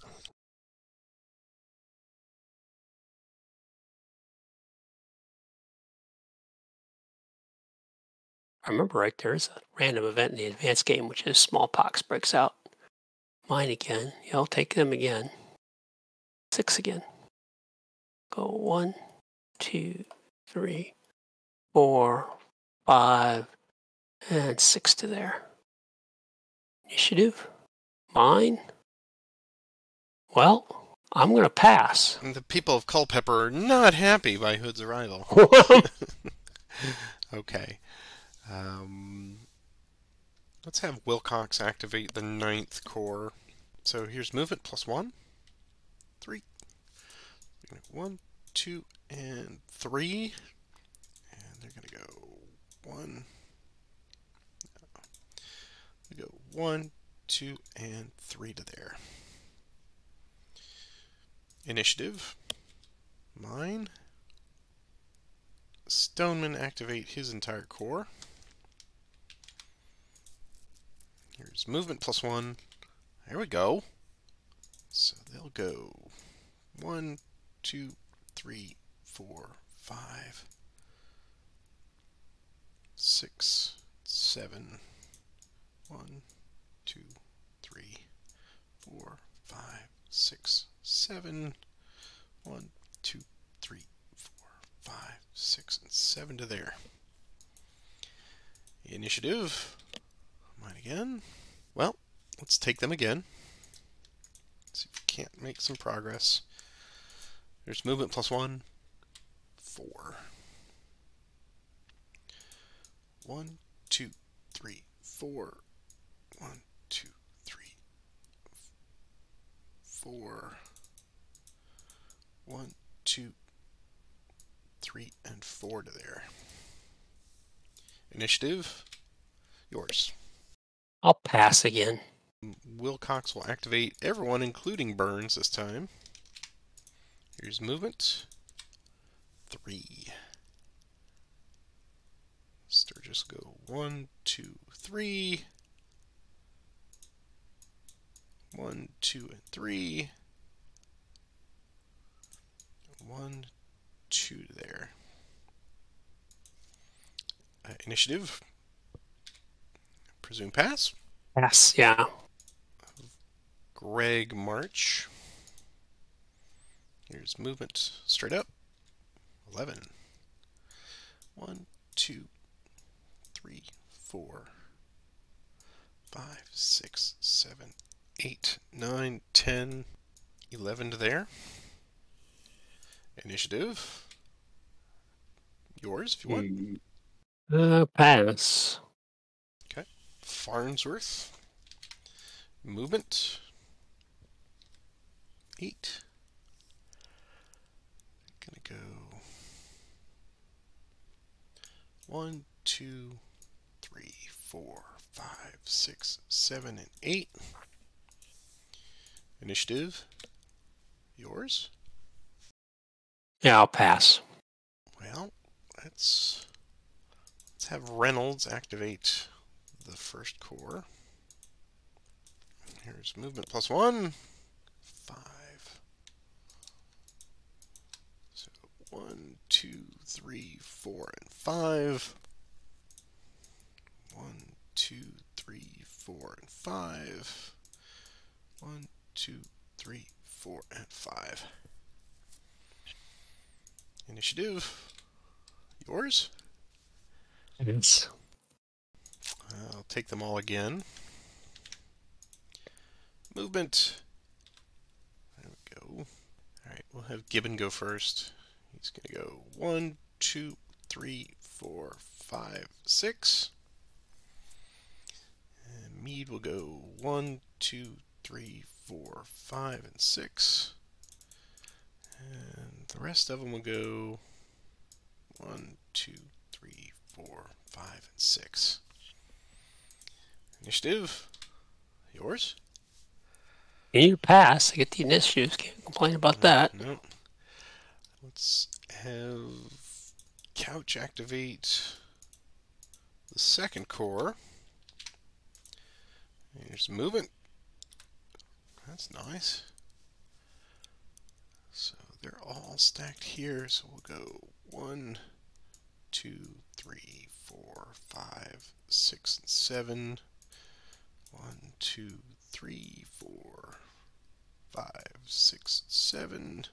I remember right there is a random event in the advanced game, which is smallpox breaks out. Mine again. Yeah, I'll take them again. Six again. Go one, two, three, four, five, and six to there. Initiative. Mine. Well, I'm going to pass. And the people of Culpeper are not happy by Hood's arrival. Okay. Um, let's have Willcox activate the ninth corps. So here's movement plus one, three, one, two, and three. And they're going to go one. We go one, two, and three to there. Initiative. Mine. Stoneman activate his entire corps. Here's movement plus one. There we go. So they'll go one, two, three, four, five, six, seven. One, two, three, four, five, six, seven. One, two, three, four, five, six, and seven to there. Initiative. Mine again. Well, let's take them again. See if we can't make some progress. There's movement plus one. Four. One, two, three, four. One, two, three, four. One, two, three, and four to there. Initiative, yours. I'll pass again. Willcox will activate everyone, including Burns, this time. Here's movement. Three. Sturgis go one, two, three. One, two, and three. One, two there. Uh, initiative. Presume pass. Pass, yeah. Gregg March. Here's movement straight up. 11. 1, 2, 3, 4, 5, 6, 7, 8, 9, 10, 11 to there. Initiative. Yours, if you want. Uh, pass. Farnsworth. Movement. Eight. Gonna go one, two, three, four, five, six, seven, and eight. Initiative. Yours? Yeah, I'll pass. Well, let's let's have Reynolds activate the first corps. Here's movement plus one. Five. So one, two, three, four, and five. One, two, three, four, and five. One, two, three, four, and five. Initiative. Yours? Yes. I'll take them all again. Movement. There we go. Alright, we'll have Gibbon go first. He's going to go one, two, three, four, five, six. And Meade will go one, two, three, four, five, and six. And the rest of them will go one, two, three, four, five, and six. Initiative. Yours? You pass. I get the initiatives. Can't complain about that. No. Let's have Couch activate the second corps. Here's movement. That's nice. So they're all stacked here. So we'll go one, two, three, four, five, six, and seven. One, two, three, four, five, six, seven.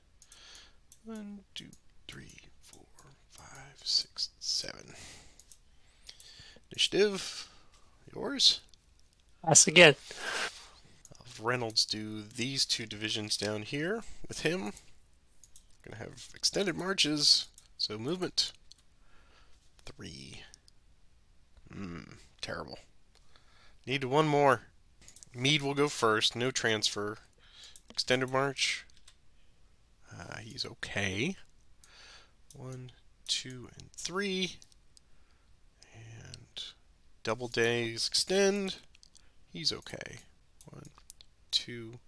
One, two, three, four, five, six, seven. Initiative, yours. Us again. Have Reynolds do these two divisions down here with him. Gonna have extended marches, so movement. Three. Hmm, terrible. Need one more. Meade will go first. No transfer. Extended march. Uh, he's okay. One, two, and three. And Doubleday's extend. He's okay. One, two,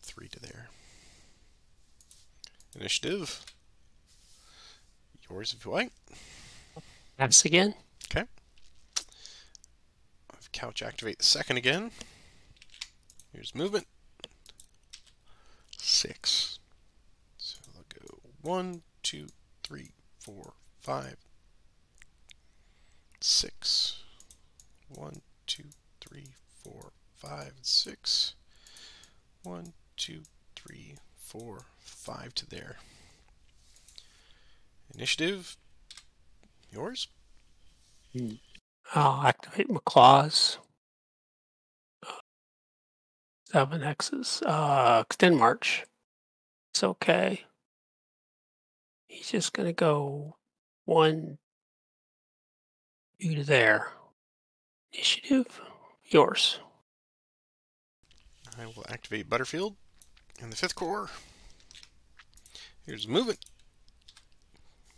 three to there. Initiative. Yours if you like. Pass again. Couch activate the second again. Here's movement. Six. So I'll go one, two, three, four, five, six. One, two, three, four, five, six. One, two, three, four, five to there. Initiative. Yours? Hmm. I'll activate my claws. Seven X's. Uh, extend march. It's okay. He's just gonna go one, two to there. Initiative, yours. I will activate Butterfield in the fifth corps. Here's movement.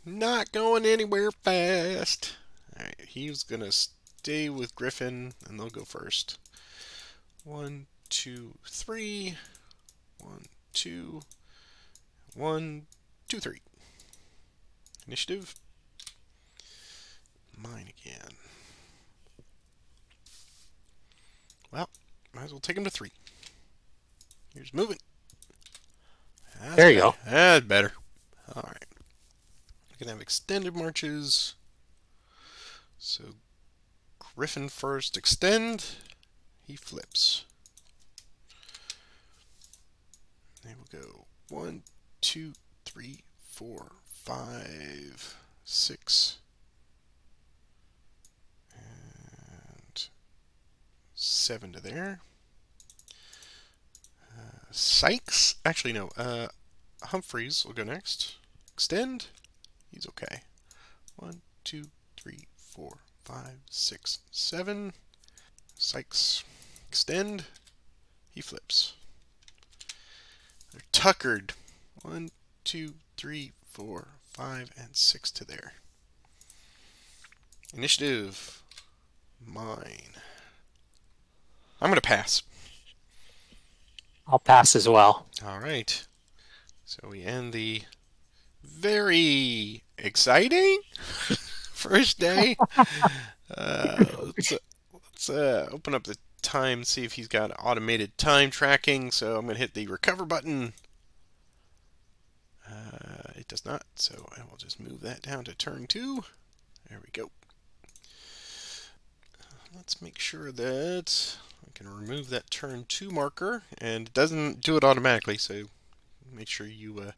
Not going anywhere fast. Alright, he's gonna stay with Griffin and they'll go first. One, two, three. One, two. One, two, three. Initiative. Mine again. Well, might as well take him to three. Here's moving. That's There you better. go. That's better. All right. We can have extended marches. So Griffin first extend. He flips. There we go. One, two, three, four, five, six, and seven to there. Uh, Sykes, actually no, uh, Humphreys will go next. Extend, he's okay. One, two, three, four, five, six, seven. Sykes, extend, he flips. They're tuckered. One, two, three, four, five, and six to there. Initiative. Mine. I'm going to pass. I'll pass as well. All right. So we end the very exciting first day. uh, let's let's uh, open up the time, see if he's got automated time tracking. So I'm going to hit the recover button. Uh, it does not, so I will just move that down to turn two. There we go. Let's make sure that I can remove that turn two marker, and it doesn't do it automatically, so make sure you uh,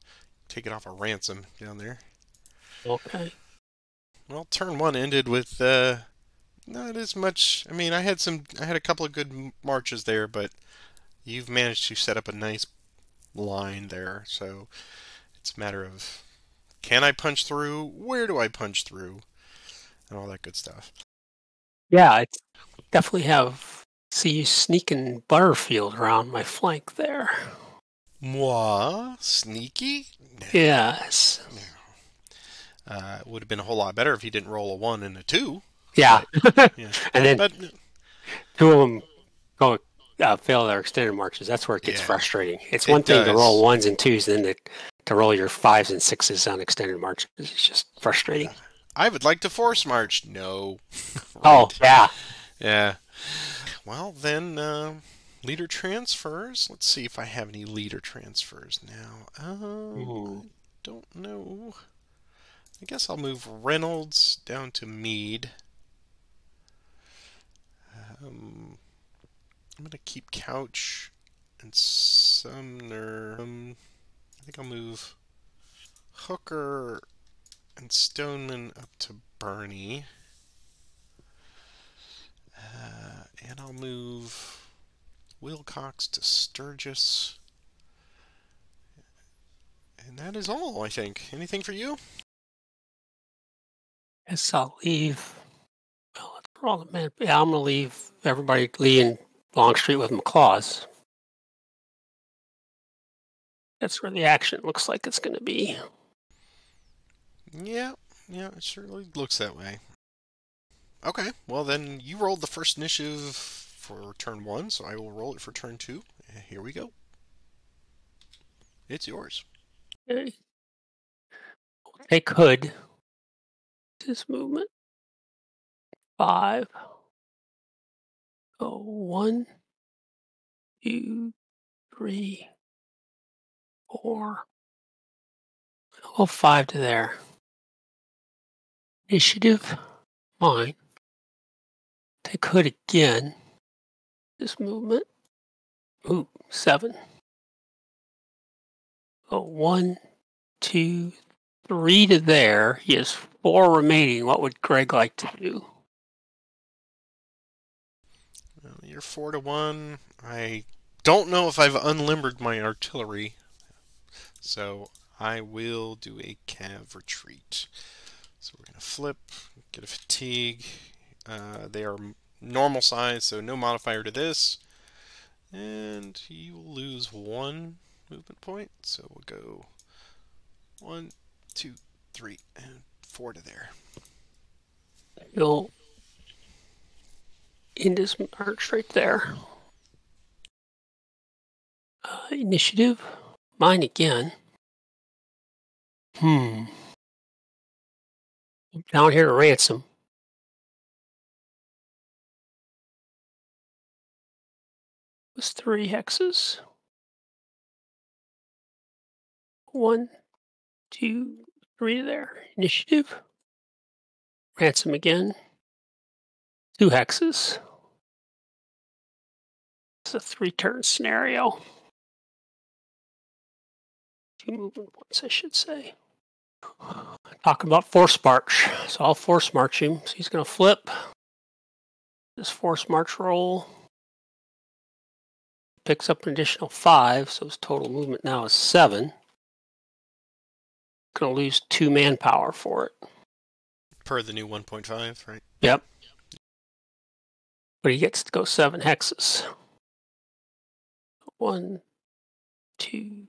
take it off a Ransom down there. Okay. Well, turn one ended with uh, not as much. I mean, I had some, I had a couple of good marches there, but you've managed to set up a nice line there. So it's a matter of can I punch through? Where do I punch through? And all that good stuff. Yeah, I definitely have see you sneaking Butterfield around my flank there. Moi? Sneaky? No. Yes. No. Uh, it would have been a whole lot better if he didn't roll a one and a two. Yeah. Yeah. and then But two of them go uh, fail their extended marches. That's where it gets Yeah. frustrating. It's It one thing to roll ones and twos, then to, to roll your fives and sixes on extended marches. It's just frustrating. I would like to force march. No. Oh, yeah. Yeah. Well, then, uh, leader transfers. Let's see if I have any leader transfers now. Um, I don't know. I guess I'll move Reynolds down to Meade. Um, I'm gonna keep Couch and Sumner. Um, I think I'll move Hooker and Stoneman up to Birney. Uh, and I'll move Willcox to Sturgis. And that is all, I think. Anything for you? Guess I'll leave. Well, roll the man. Yeah, I'm gonna leave everybody Lee and Longstreet with McLaws. That's where the action looks like it's gonna be. Yeah, yeah, it certainly looks that way. Okay, well then you rolled the first initiative for turn one, so I will roll it for turn two. Here we go. It's yours. Okay. Take Hood. This movement. Five. Go one, two, three, four. Go five to there. Initiative. Mine. Take Hood again. This movement. Ooh, seven. Go one, two, three to there. He has four remaining. What would Gregg like to do? You're four to one. I don't know if I've unlimbered my artillery, so I will do a cav retreat. So we're gonna flip, get a fatigue. Uh, they are normal size, so no modifier to this, and you will lose one movement point. So we'll go one, two, three, and four to there. He'll end his march right there. Uh, initiative. Mine again. Hmm. Down here to Ransom. Was three hexes. One, two, three there. Initiative. Ransom again. Two hexes. It's a three turn scenario. Two movement points, I should say. Talking about force march. So I'll force march him. So he's going to flip. This force march roll picks up an additional five, so his total movement now is seven. Going to lose two manpower for it. Per the new 1.5, right? Yep. But he gets to go seven hexes. One, two,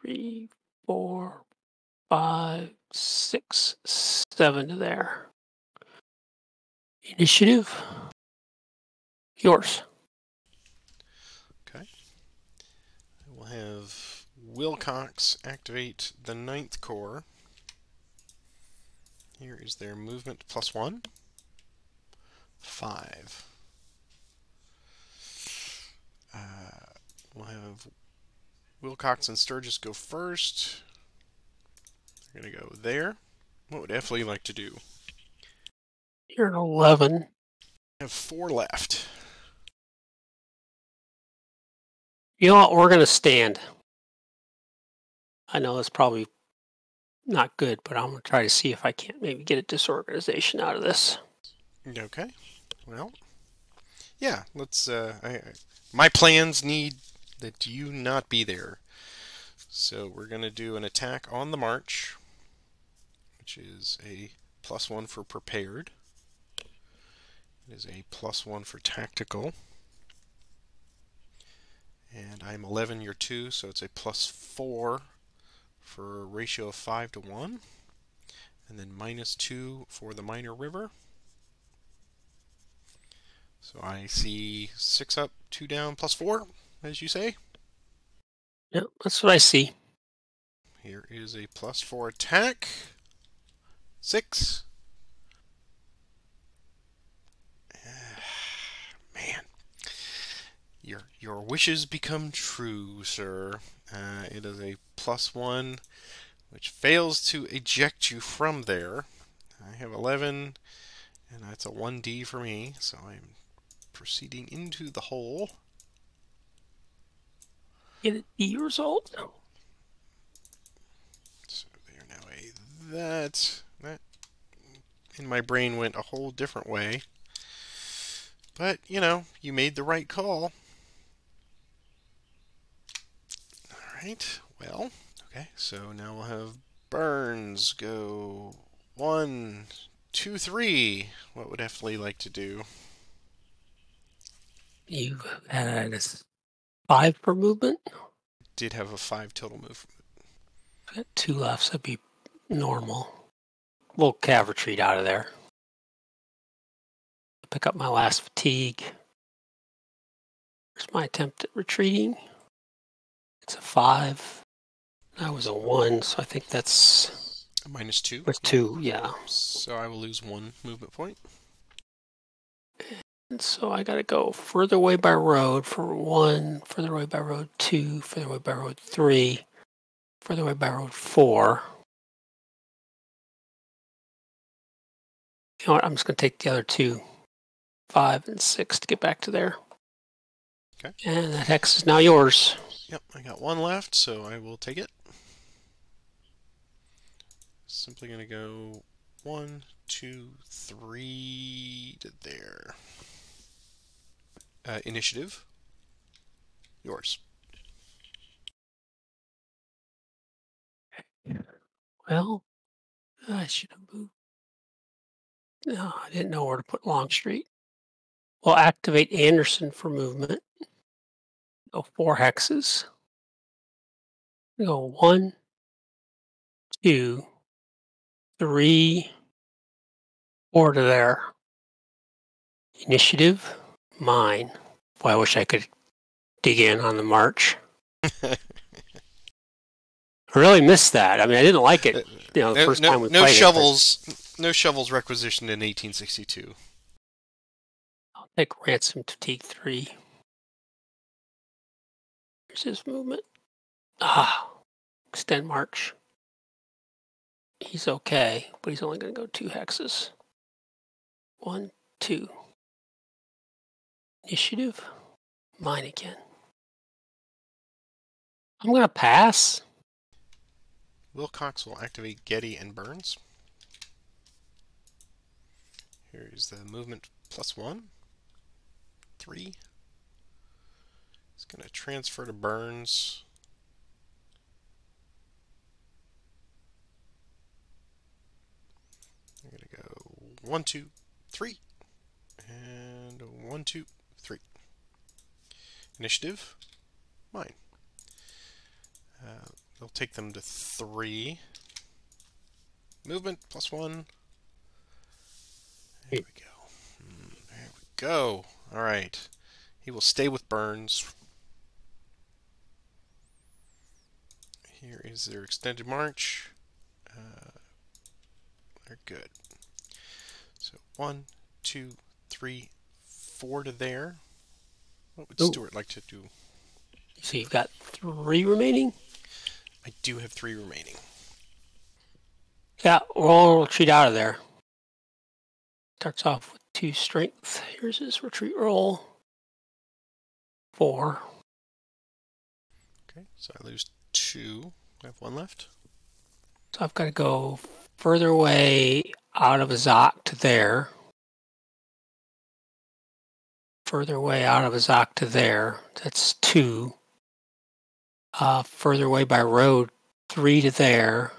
three, four, five, six, seven to there. Initiative. Yours. Okay. We'll have Willcox activate the ninth corps. Here is their movement plus one. Five. Uh, we'll have Willcox and Sturgis go first. They're going to go there. What would F. Lee like to do? You're an 11. I have four left. You know what? We're going to stand. I know it's probably not good, but I'm going to try to see if I can't maybe get a disorganization out of this. Okay. Well, yeah, let's. Uh, I, I, my plans need that you not be there. So we're going to do an attack on the march, which is a plus one for prepared. It is a plus one for tactical. And I'm 11, you're 2, so it's a plus 4 for a ratio of 5 to 1. And then minus 2 for the minor river. So I see 6 up, 2 down, plus 4, as you say. Yep, that's what I see. Here is a plus 4 attack. 6. Ah, man. Your your wishes become true, sir. Uh, it is a plus 1, which fails to eject you from there. I have 11, and that's a 1d for me, so I'm proceeding into the hole. Get a D result. So they are now a that. That in my brain went a whole different way. But, you know, you made the right call. Alright, well, okay, so now we'll have Burns go one, two, three. What would F. Lee like to do? You had a five per movement. Did have a five total movement. Got two left, so that'd be normal. Little cav retreat out of there. Pick up my last fatigue. Here's my attempt at retreating. It's a five. That was a one, so I think that's A minus two. with two, yeah. So I will lose one movement point. And so I gotta go further away by road for one, further away by road two, further away by road three, further away by road four. You know what? I'm just gonna take the other two, five and six, to get back to there. Okay. And that hex is now yours. Yep, I got one left, so I will take it. Simply going to go one, two, three to there. Uh, initiative. Yours. Well, I should have moved. No, I didn't know where to put Longstreet. We'll activate Anderson for movement. Go four hexes. Go one, two, three, four to there. Initiative, mine. Boy, I wish I could dig in on the march. I really missed that. I mean, I didn't like it. Uh, you know, the No, first no, time we no played it, but shovels. no shovels requisitioned in 1862. I'll take Ransom to take three. Here's his movement. Ah, extend march. He's okay, but he's only going to go two hexes. One, two. Initiative, mine again. I'm going to pass. Willcox will activate Getty and Burns. Here is the movement plus one. Three. Going to transfer to Burns. I'm going to go one, two, three. And one, two, three. Initiative, mine. Uh, they'll take them to three. Movement plus one. There we go. Hmm, there we go. All right. He will stay with Burns. Here is their extended march. Uh, they're good. So one, two, three, four to there. What would Ooh. Stuart like to do? So you've got three remaining? I do have three remaining. Yeah, we'll retreat out of there. Starts off with two strength. Here's his retreat roll. Four. Okay, so I lose two. I have one left. So I've got to go further away out of a Zoc to there. Further away out of a Zoc to there. That's two. Uh, further away by road, three to there.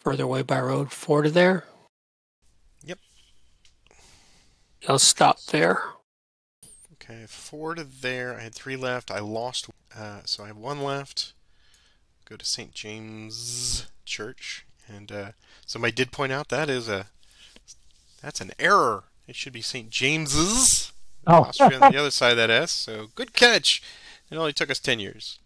Further away by road, four to there. Yep. I'll stop there. Okay, four to there. I had three left. I lost, uh, so I have one left. Go to St. James Church, and uh, somebody did point out that is a that's an error. It should be St. James's. Oh. Austria on the other side of that S. So good catch. It only took us ten years.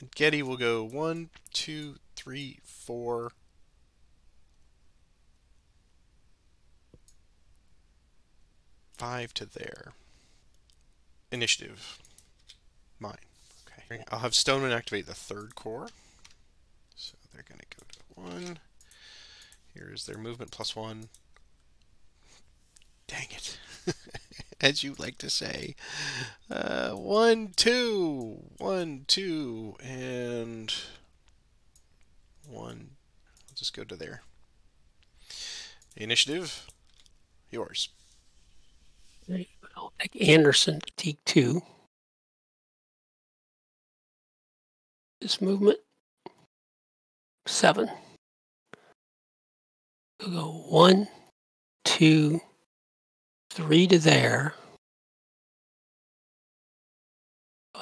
And Getty will go one, two, three, four. Five to there. Initiative. Mine. Okay. I'll have Stoneman activate the third corps. So they're going to go to one. Here's their movement plus one. Dang it. As you like to say. Uh, one, two. One, two. And one. I'll just go to there. The initiative. Yours. Anderson to take two. This movement. Seven. We'll go one, two, three to there.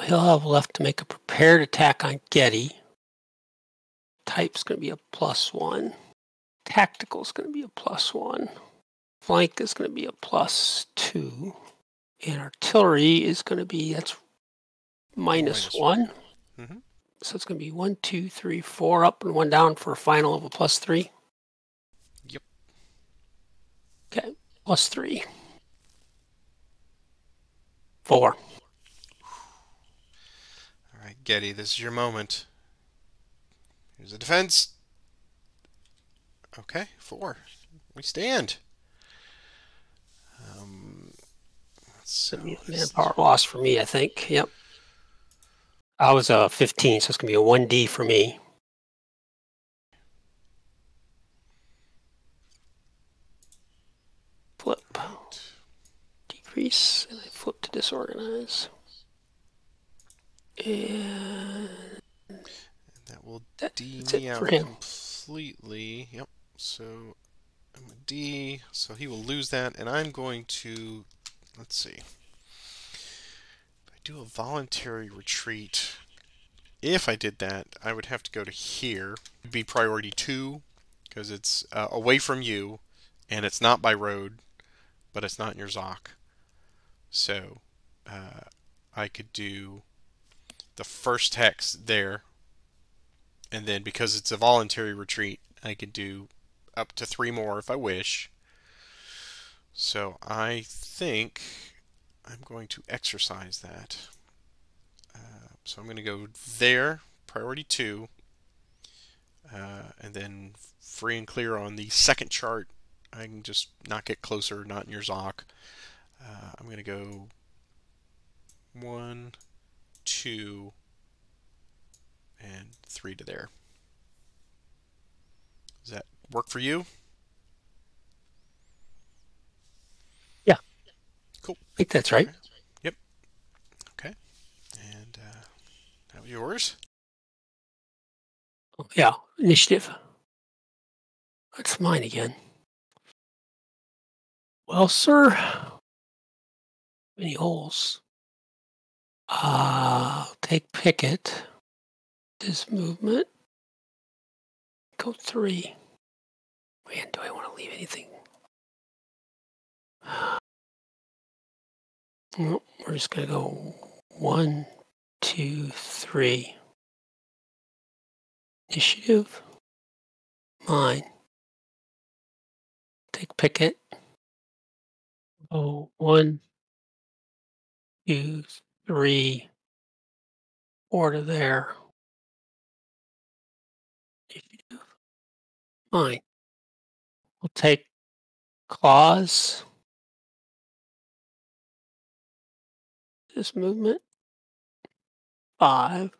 He'll have left to make a prepared attack on Getty. Type's going to be a plus one. Tactical's going to be a plus one. Flank is going to be a plus two. And artillery is going to be, that's minus Minus one. Mhm. So it's going to be one, two, three, four up and one down for a final of a plus three. Yep. Okay, plus three. Four. All right, Getty, this is your moment. Here's the defense. Okay, four. We stand. Um, so Manpower loss for me, I think. Yep. I was a 15, so it's going to be a 1D for me. Flip. Decrease, and I flip to disorganize. And that will D me out completely. Yep. So D. So he will lose that, and I'm going to. Let's see. If I do a voluntary retreat. If I did that, I would have to go to here. It'd be priority two because it's uh, away from you, and it's not by road, but it's not in your Zoc. So uh, I could do the first hex there, and then because it's a voluntary retreat, I could do up to three more if I wish. So I think I'm going to exercise that. Uh, so I'm going to go there, priority two, uh, and then free and clear on the second chart. I can just not get closer, not your Zoc. Uh, I'm going to go one, two, and three to there. Does that work for you? Yeah. Cool. I think that's right. Yep. Okay. And uh, that was yours. Oh, yeah, initiative. That's mine again. Well, sir, many holes. Uh, take Pickett. This movement. Go three. Man, do I want to leave anything? No, we're just going to go one, two, three. Initiative. Mine. Take picket. Oh, one, two, three, four to there. Initiative. Mine. We'll take claws. This movement. Five.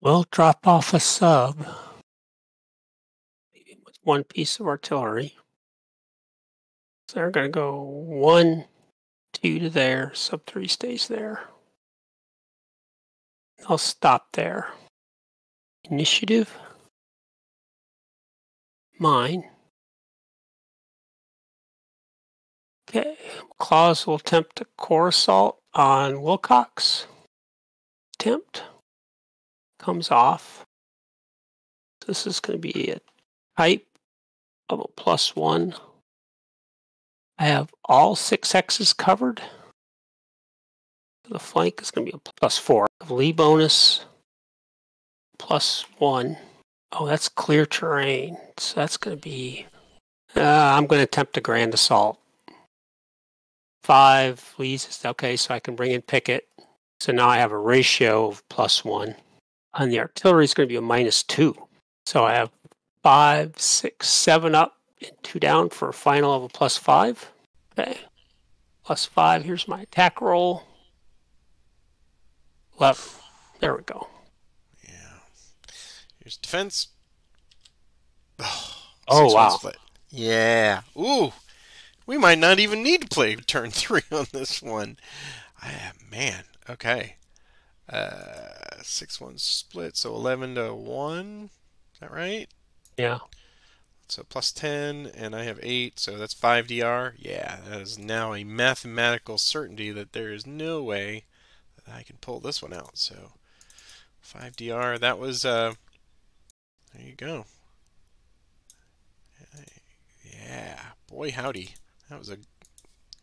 We'll drop off a sub. Maybe with one piece of artillery. So they're going to go one, two to there. Sub three stays there. I'll stop there. Initiative. Mine. Okay. Claws will attempt a corps assault on Willcox. Attempt. Comes off. This is going to be a type of a plus one. I have all six X's covered. The flank is going to be a plus four. Lee bonus plus one. Oh, that's clear terrain. So that's going to be. Uh, I'm going to attempt a grand assault. Five Lee's. Okay, so I can bring in Pickett. So now I have a ratio of plus one. And the artillery is going to be a minus two. So I have five, six, seven up and two down for a final of a plus five. Okay. Plus five. Here's my attack roll. Left. There we go. Yeah. Here's defense. Oh, Oh, wow. split. Yeah. Ooh. We might not even need to play turn three on this one. Ah, man. Okay. Uh, six one split, so eleven to one. Is that right? Yeah. So plus 10, and I have 8, so that's 5 DR. Yeah, that is now a mathematical certainty that there is no way that I can pull this one out. So 5 DR, that was, uh, there you go. Yeah, boy howdy. That was a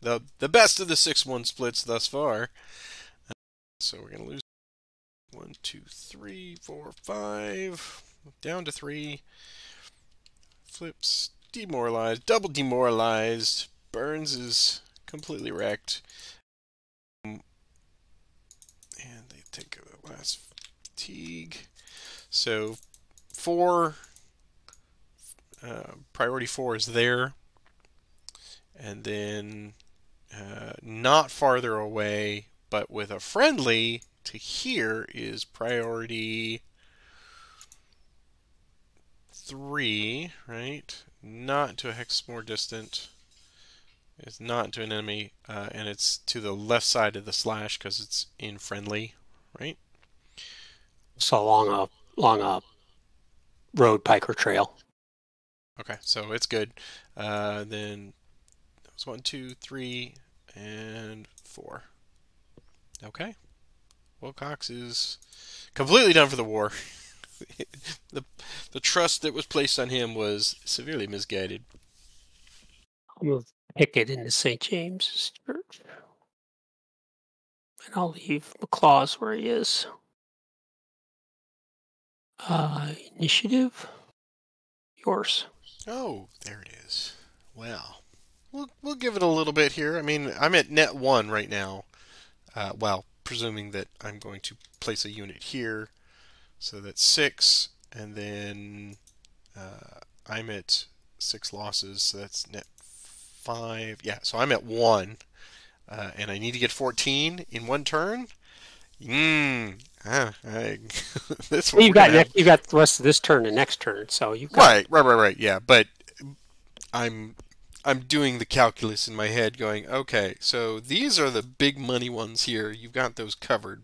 the the best of the 6-1 splits thus far. So we're going to lose 1, 2, 3, 4, 5, down to 3. Flips demoralized, double demoralized. Burns is completely wrecked. Um, And they take the last fatigue. So four, uh, priority four is there. And then uh, not farther away, but with a friendly to here is priority three, right? Not to a hex more distant. It's not to an enemy, uh, and it's to the left side of the slash because it's in friendly, right? So along a along a road piker trail. Okay, so it's good. Uh, then was one, two, three, and four. Okay. Willcox is completely done for the war. the the trust that was placed on him was severely misguided. I'll move Pickett into St. James's Church. And I'll leave McLaws where he is. Uh, initiative. Yours. Oh, there it is. Well, we'll we'll give it a little bit here. I mean, I'm at net one right now. Uh, well, presuming that I'm going to place a unit here, so that's six, and then uh, I'm at six losses, so that's net five. Yeah, so I'm at one, uh, and I need to get 14 in one turn. Mmm, Ah, I, this Well, you've got you've got the rest of this turn and next turn, so you've got right, right, right, right. Yeah, but I'm I'm doing the calculus in my head, going, okay, so these are the big money ones here. You've got those covered,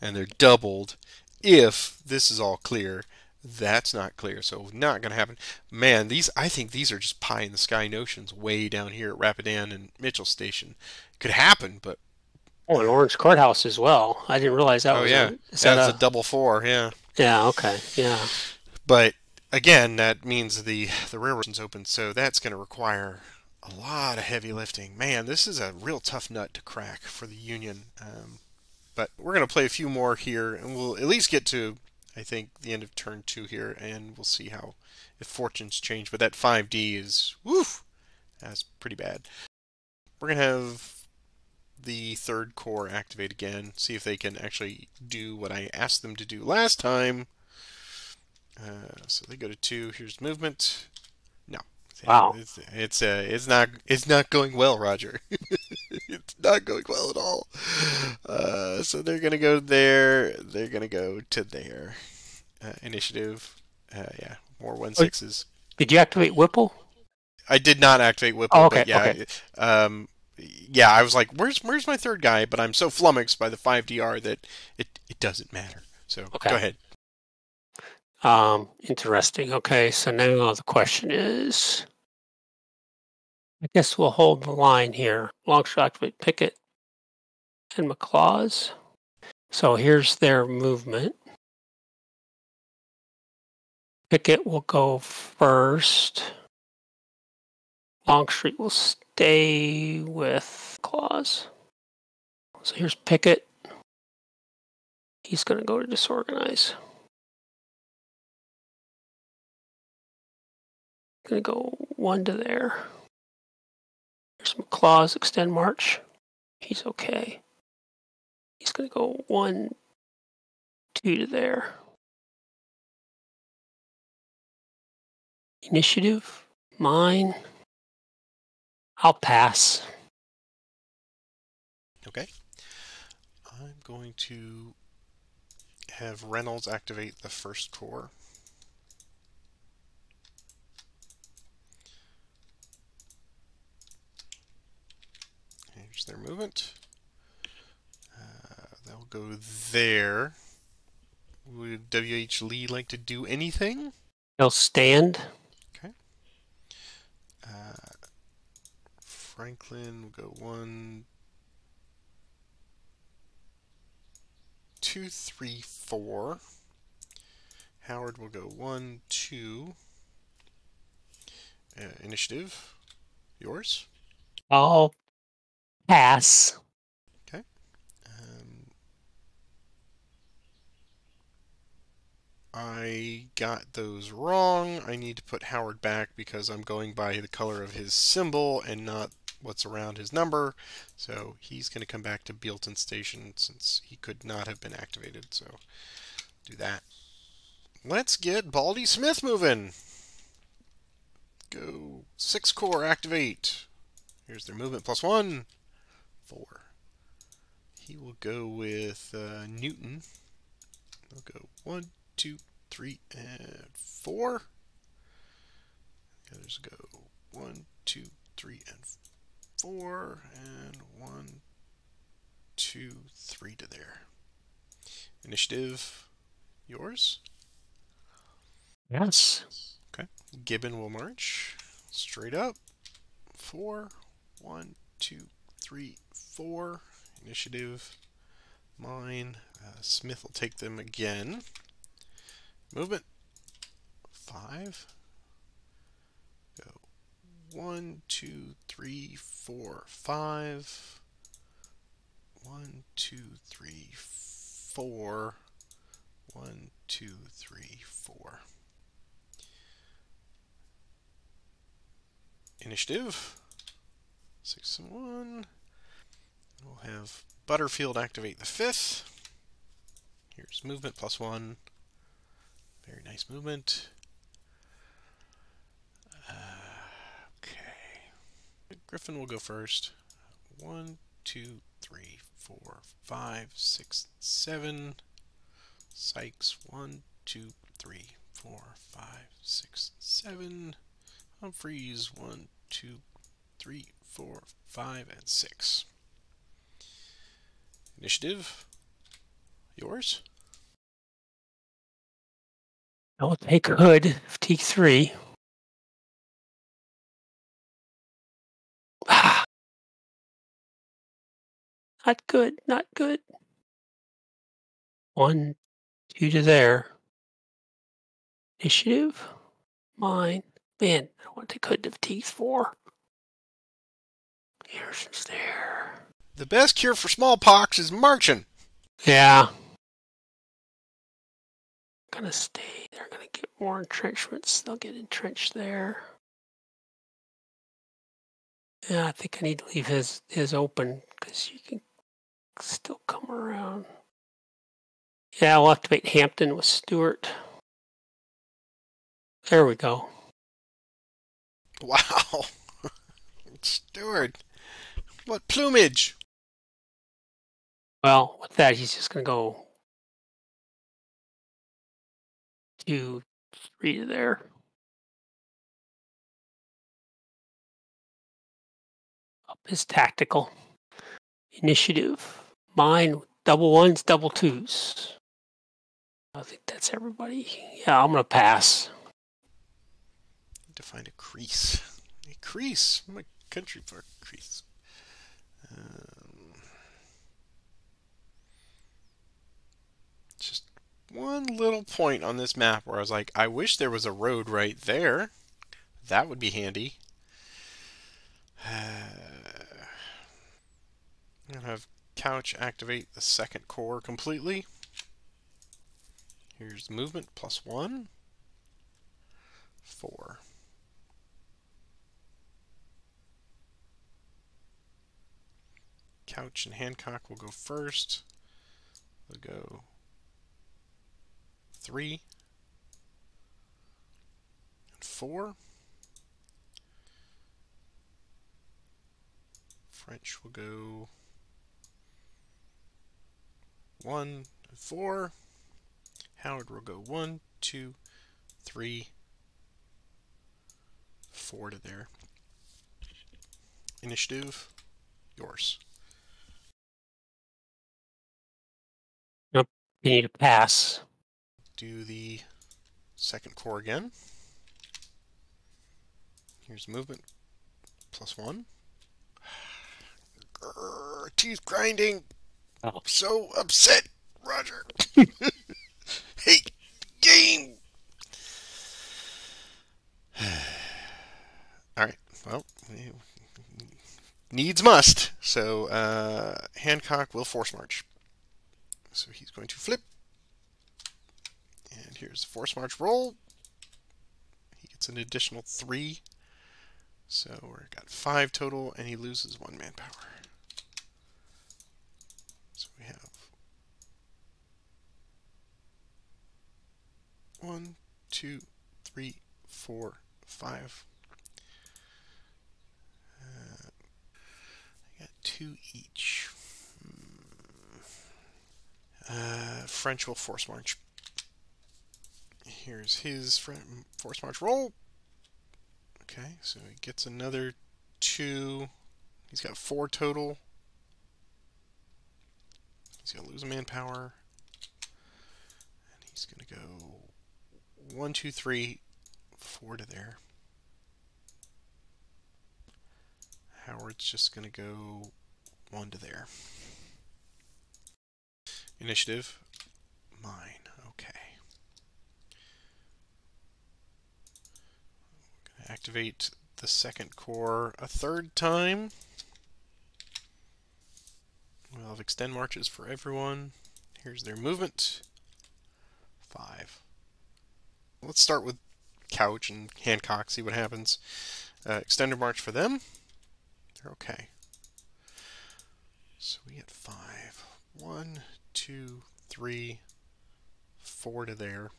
and they're doubled. If this is all clear, that's not clear, so not going to happen. Man, these I think these are just pie in the sky notions way down here at Rapidan and Mitchell Station. Could happen, but oh, an Orange Courthouse as well. I didn't realize that oh was. yeah, a, is that's that a double four. Yeah, yeah. Okay. Yeah. but again, that means the the railroad's open, so that's going to require a lot of heavy lifting. Man, this is a real tough nut to crack for the Union. Um, but we're going to play a few more here, and we'll at least get to I think the end of turn two here, and we'll see how if fortunes change. But that 5D is woof, that's pretty bad. We're gonna have the third corps activate again, see if they can actually do what I asked them to do last time. Uh, so they go to two. Here's movement. Wow. It's it's, uh, it's not it's not going well, Roger. it's not going well at all. Uh, so they're gonna go there. They're gonna go to their Uh, initiative. Uh, yeah, more one sixes. Did you activate Whipple? I did not activate Whipple. Oh, okay, But yeah, okay. um, yeah, I was like, "Where's where's my third guy?" But I'm so flummoxed by the five DR that it it doesn't matter. So Okay. go ahead. Um, interesting. Okay, so now the question is, I guess we'll hold the line here. Longshot activate Pickett and McLaws. So here's their movement. Pickett will go first. Longstreet will stay with Claus. So here's Pickett. He's going to go to disorganize. Gonna go one to there. There's some claws, extend march. He's okay. He's gonna go one, two to there. Initiative, mine. I'll pass. Okay. I'm going to have Reynolds activate the first corps. Here's their movement. Uh, they'll go there. Would W.H. Lee like to do anything? He'll stand. Uh, Franklin will go one, two, three, four. Howard will go one, two. Uh, initiative, yours. I'll pass. Um, I got those wrong. I need to put Howard back because I'm going by the color of his symbol and not what's around his number. So he's going to come back to Bealeton Station since he could not have been activated. So do that. Let's get Baldy Smith moving. Go six corps activate. Here's their movement plus one. Four. He will go with uh, Newton. He'll go one, two, three, and four. The others go one, two, three, and four, and one, two, three to there. Initiative, yours. Yes. Okay. Gibbon will march straight up. Four, one, two, three, four. Initiative, mine. Uh, Smith will take them again. Movement, five. Go one, two, three, four, five. One, two, three, four. One, two, three, four. Initiative. Six and one. We'll have Butterfield activate the fifth. Here's movement plus one. Very nice movement. Okay. Griffin will go first. One, two, three, four, five, six, seven. Sykes, one, two, three, four, five, six, seven. Humphreys, one, two, three, four, five, and six. Initiative, yours. I'll take Hood, fatigue three. Ah. Not good, not good. One, two to there. Initiative, mine. Man, I want to Hood to fatigue four. Here's there. The best cure for smallpox is marching. Yeah. Gonna stay. They're gonna get more entrenchments. They'll get entrenched there. Yeah, I think I need to leave his his open because you can still come around. Yeah, I'll activate Hampton with Stuart. There we go. Wow. Stuart. What plumage? Well, with that, he's just gonna go two, three there. Up his tactical initiative. Mine double ones, double twos. I think that's everybody. Yeah, I'm gonna pass. Need to find a crease. A crease. My country park crease. Um, just one little point on this map where I was like, I wish there was a road right there. That would be handy. I'm gonna have Couch activate the second corps completely. Here's movement plus one. Four. Couch and Hancock will go first. They'll go three and four. French will go one and four. Howard will go one, two, three, four to there. Initiative, yours. You need to pass. Do the second corps again. Here's movement plus one. Grrr, teeth grinding. Oh. So upset, Roger. Hate game. All right. Well, needs must. So uh, Hancock will force march. So he's going to flip. Here's force march roll. He gets an additional three. So we've got five total, and he loses one manpower. So we have one, two, three, four, five. Uh, I got two each. Uh, French will force march. Here's his force march roll. Okay, so he gets another two. He's got four total. He's going to lose a manpower. And he's going to go one, two, three, four to there. Howard's just going to go one to there. Initiative, mine. Okay. Activate the second corps a third time. We'll have extend marches for everyone. Here's their movement. Five. Let's start with Couch and Hancock, see what happens. Uh, extended march for them. They're okay. So we get five. One, two, three, four to there.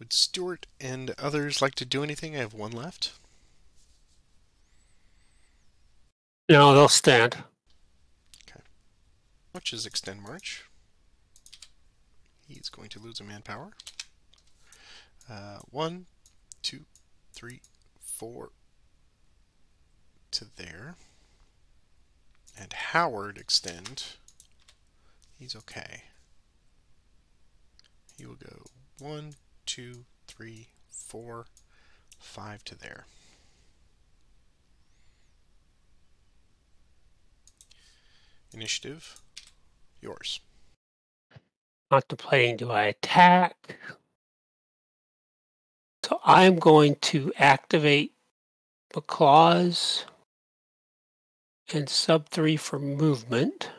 Would Stuart and others like to do anything? I have one left. No, they'll stand. Okay. Which is extend march. He's going to lose a manpower. Uh, one, two, three, four to there. And Howard extend. He's okay. He will go one, two, three, four, five to there. Initiative, yours. Contemplating, do I attack? So I'm going to activate McLaws and sub 3 for movement.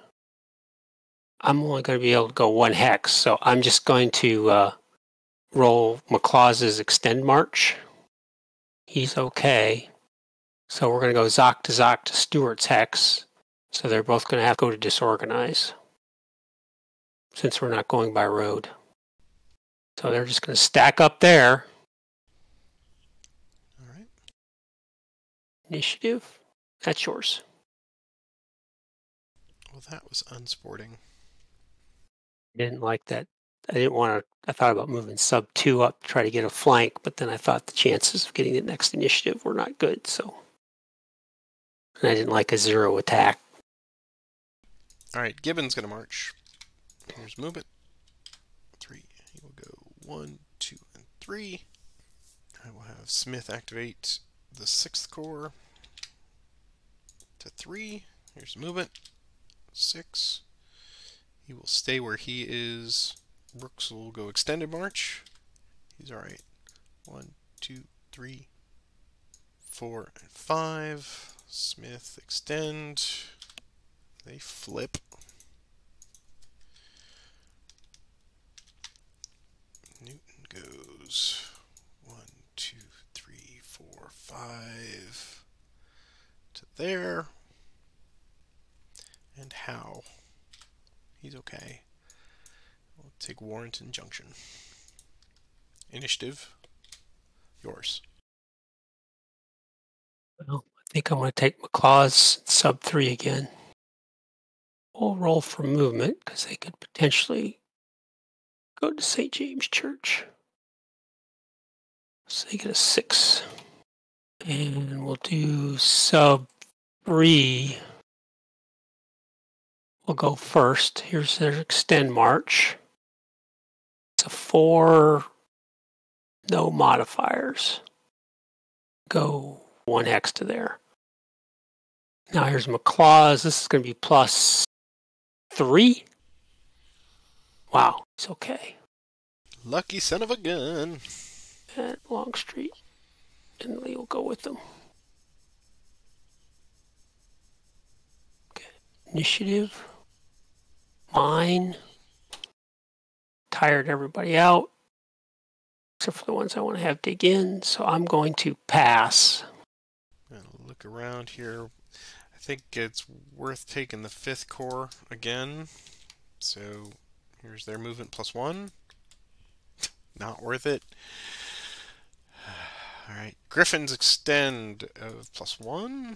I'm only going to be able to go one hex, so I'm just going to uh, roll McLaws' extend march. He's okay. So we're going to go Zoc to Zoc to Stuart's hex. So they're both going to have to go to disorganize since we're not going by road. So they're just going to stack up there. All right. Initiative. That's yours. Well, that was unsporting. Didn't like that. I didn't want to. I thought about moving sub two up to try to get a flank, but then I thought the chances of getting the next initiative were not good. So, and I didn't like a zero attack. All right, Gibbon's going to march. Here's movement. Three. He will go one, two, and three. I will have Smith activate the sixth corps to three. Here's movement. Six. He will stay where he is. Brooks will go extended march. He's alright. One, two, three, four, and five. Smith extend. They flip. Newton goes one, two, three, four, five to there. And how? He's okay. Take Warrenton Junction. Initiative. Yours. Well, I think I'm going to take McLaws sub three again. We'll roll for movement because they could potentially go to St. James Church. So they get a six. And we'll do sub three. We'll go first. Here's their extend march. A four, no modifiers. Go one hex to there. Now here's McLaws. This is going to be plus three. Wow, it's okay. Lucky son of a gun. At Longstreet. And Lee will go with them. Okay. Initiative. Mine. Tired everybody out. Except for the ones I want to have dig in. So I'm going to pass. Look around here. I think it's worth taking the fifth corps again. So here's their movement plus one. Not worth it. Alright, Griffin's extend of plus one.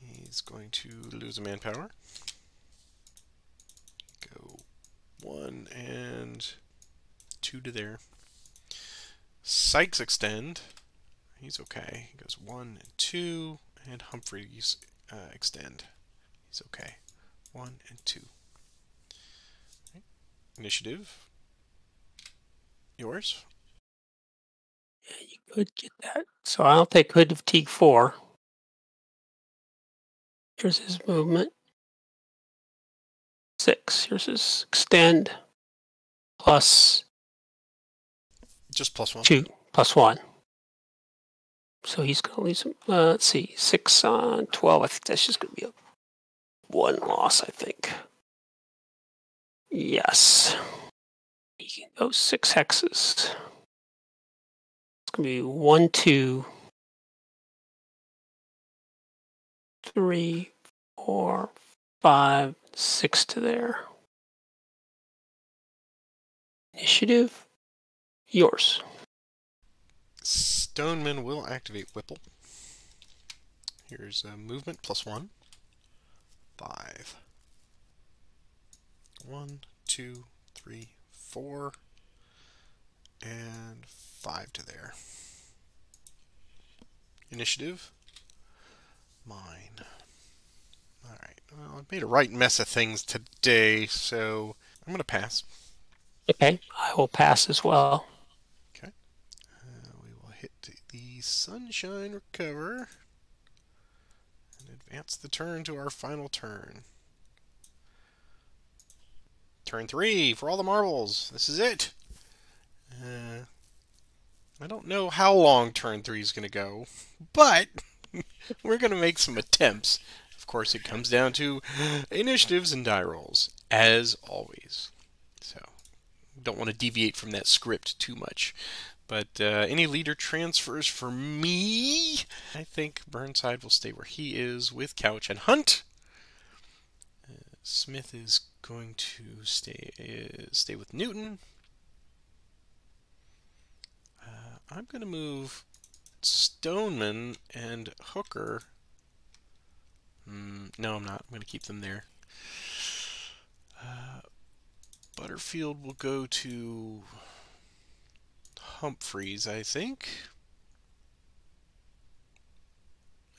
He's going to lose a manpower. Go one and two to there. Sykes extend. He's okay. He goes one and two, and Humphreys uh, extend. He's okay. One and two. Right. Initiative. Yours. Yeah, you could get that. So I'll take Hood of Teague 4. Here's his movement. Six. Here's his extend. Plus Just plus one. two. Plus one. So he's going to lose some. Uh, let's see. Six on 12. I think that's just going to be a one loss, I think. Yes. He can go six hexes. It's going to be one, two, three, four, five, six to there. Initiative, yours. Stoneman will activate Whipple. Here's a movement plus one. Five. One, two, three, four, and five to there. Initiative? Mine. Alright, well, I've made a right mess of things today, so I'm going to pass. Okay, I will pass as well. Okay. Uh, we will hit the Sunshine Recover and advance the turn to our final turn. Turn three for all the marbles. This is it. Uh, I don't know how long turn three is going to go, but we're going to make some attempts. Of course, it comes down to initiatives and die rolls, as always. So, don't want to deviate from that script too much. But uh, any leader transfers for me. I think Burnside will stay where he is with Couch and Hunt. Uh, Smith is going to stay uh, stay with Newton. Uh, I'm going to move Stoneman and Hooker. Mm, no, I'm not. I'm going to keep them there. Uh, Butterfield will go to Humphreys, I think.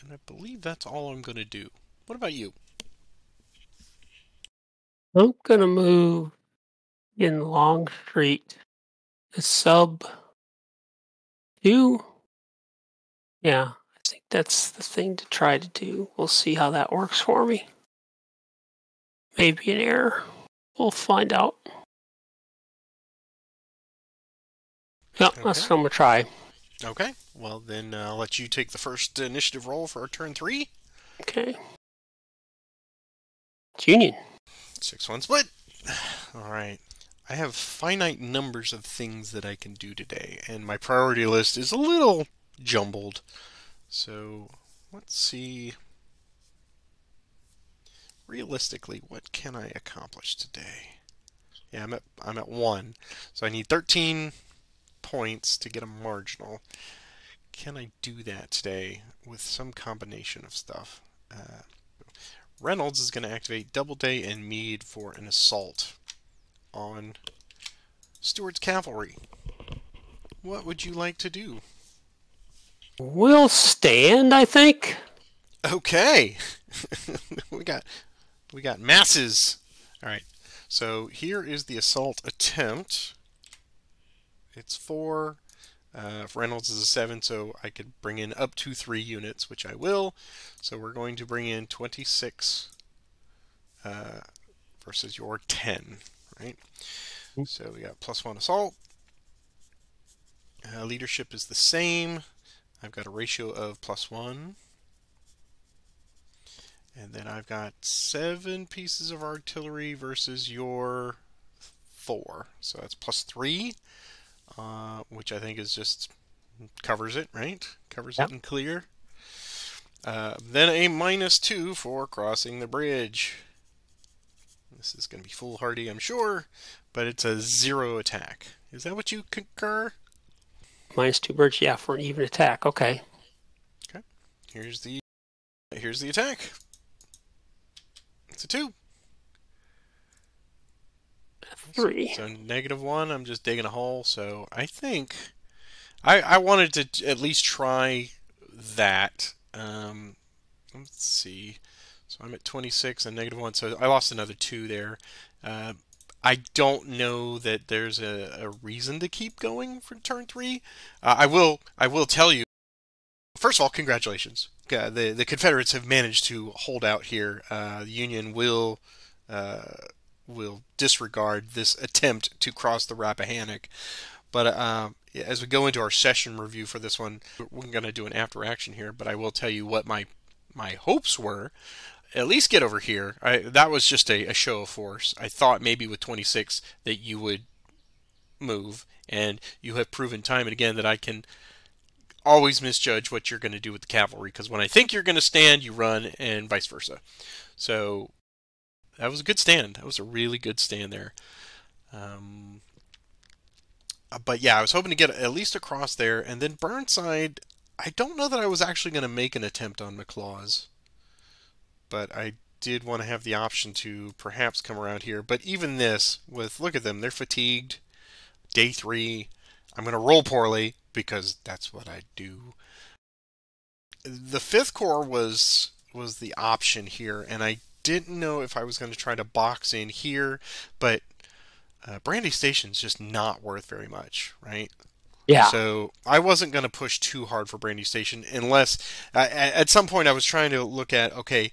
And I believe that's all I'm going to do. What about you? I'm gonna move in Longstreet. The sub two. Yeah, I think that's the thing to try to do. We'll see how that works for me. Maybe an error. We'll find out. Yep, Okay. that's what I'm gonna try. Okay, well then uh, I'll let you take the first initiative roll for our turn three. Okay. It's Union. Six one split. All right. I have finite numbers of things that I can do today, and my priority list is a little jumbled. So let's see. Realistically, what can I accomplish today? Yeah, I'm at I'm at one, so I need 13 points to get a marginal. Can I do that today with some combination of stuff? Uh, Reynolds is going to activate Doubleday and Meade for an assault on Stuart's cavalry. What would you like to do? We'll stand, I think. Okay, we got we got masses. All right, so here is the assault attempt. It's four. Uh, Reynolds is a seven, so I could bring in up to three units, which I will. So we're going to bring in 26 uh, versus your 10, right? So we got plus one assault. Uh, leadership is the same. I've got a ratio of plus one. And then I've got seven pieces of artillery versus your four. So that's plus three, uh, which I think is just covers it, right? Covers Yep. it in clear. Uh, then a minus two for crossing the bridge. This is going to be foolhardy, I'm sure, but it's a zero attack. Is that what you concur? Minus two birds, yeah, for an even attack. Okay. Okay. Here's the here's the attack. It's a two. Three. So negative one, I'm just digging a hole. So I think I I wanted to at least try that. Um, let's see. So I'm at 26 and negative one. So I lost another two there. Uh, I don't know that there's a, a reason to keep going for turn three. Uh, I will I will tell you. First of all, congratulations. Uh, the the Confederates have managed to hold out here. Uh, the Union will uh, will disregard this attempt to cross the Rappahannock. But uh, as we go into our session review for this one, we're going to do an after action here. But I will tell you what my my hopes were. At least get over here. I, that was just a, a show of force. I thought maybe with 26 that you would move, and you have proven time and again that I can always misjudge what you're going to do with the cavalry because when I think you're going to stand, you run, and vice versa. So that was a good stand. That was a really good stand there. Um, uh, but yeah, I was hoping to get at least across there, and then Burnside. I don't know that I was actually going to make an attempt on McLaws, but I did want to have the option to perhaps come around here. But even this, with look at them, they're fatigued. day three, I'm going to roll poorly because that's what I do. The fifth corps was was the option here, and I didn't know if I was going to try to box in here, but uh, Brandy Station's just not worth very much, right? Yeah. So I wasn't going to push too hard for Brandy Station unless uh, at some point I was trying to look at okay,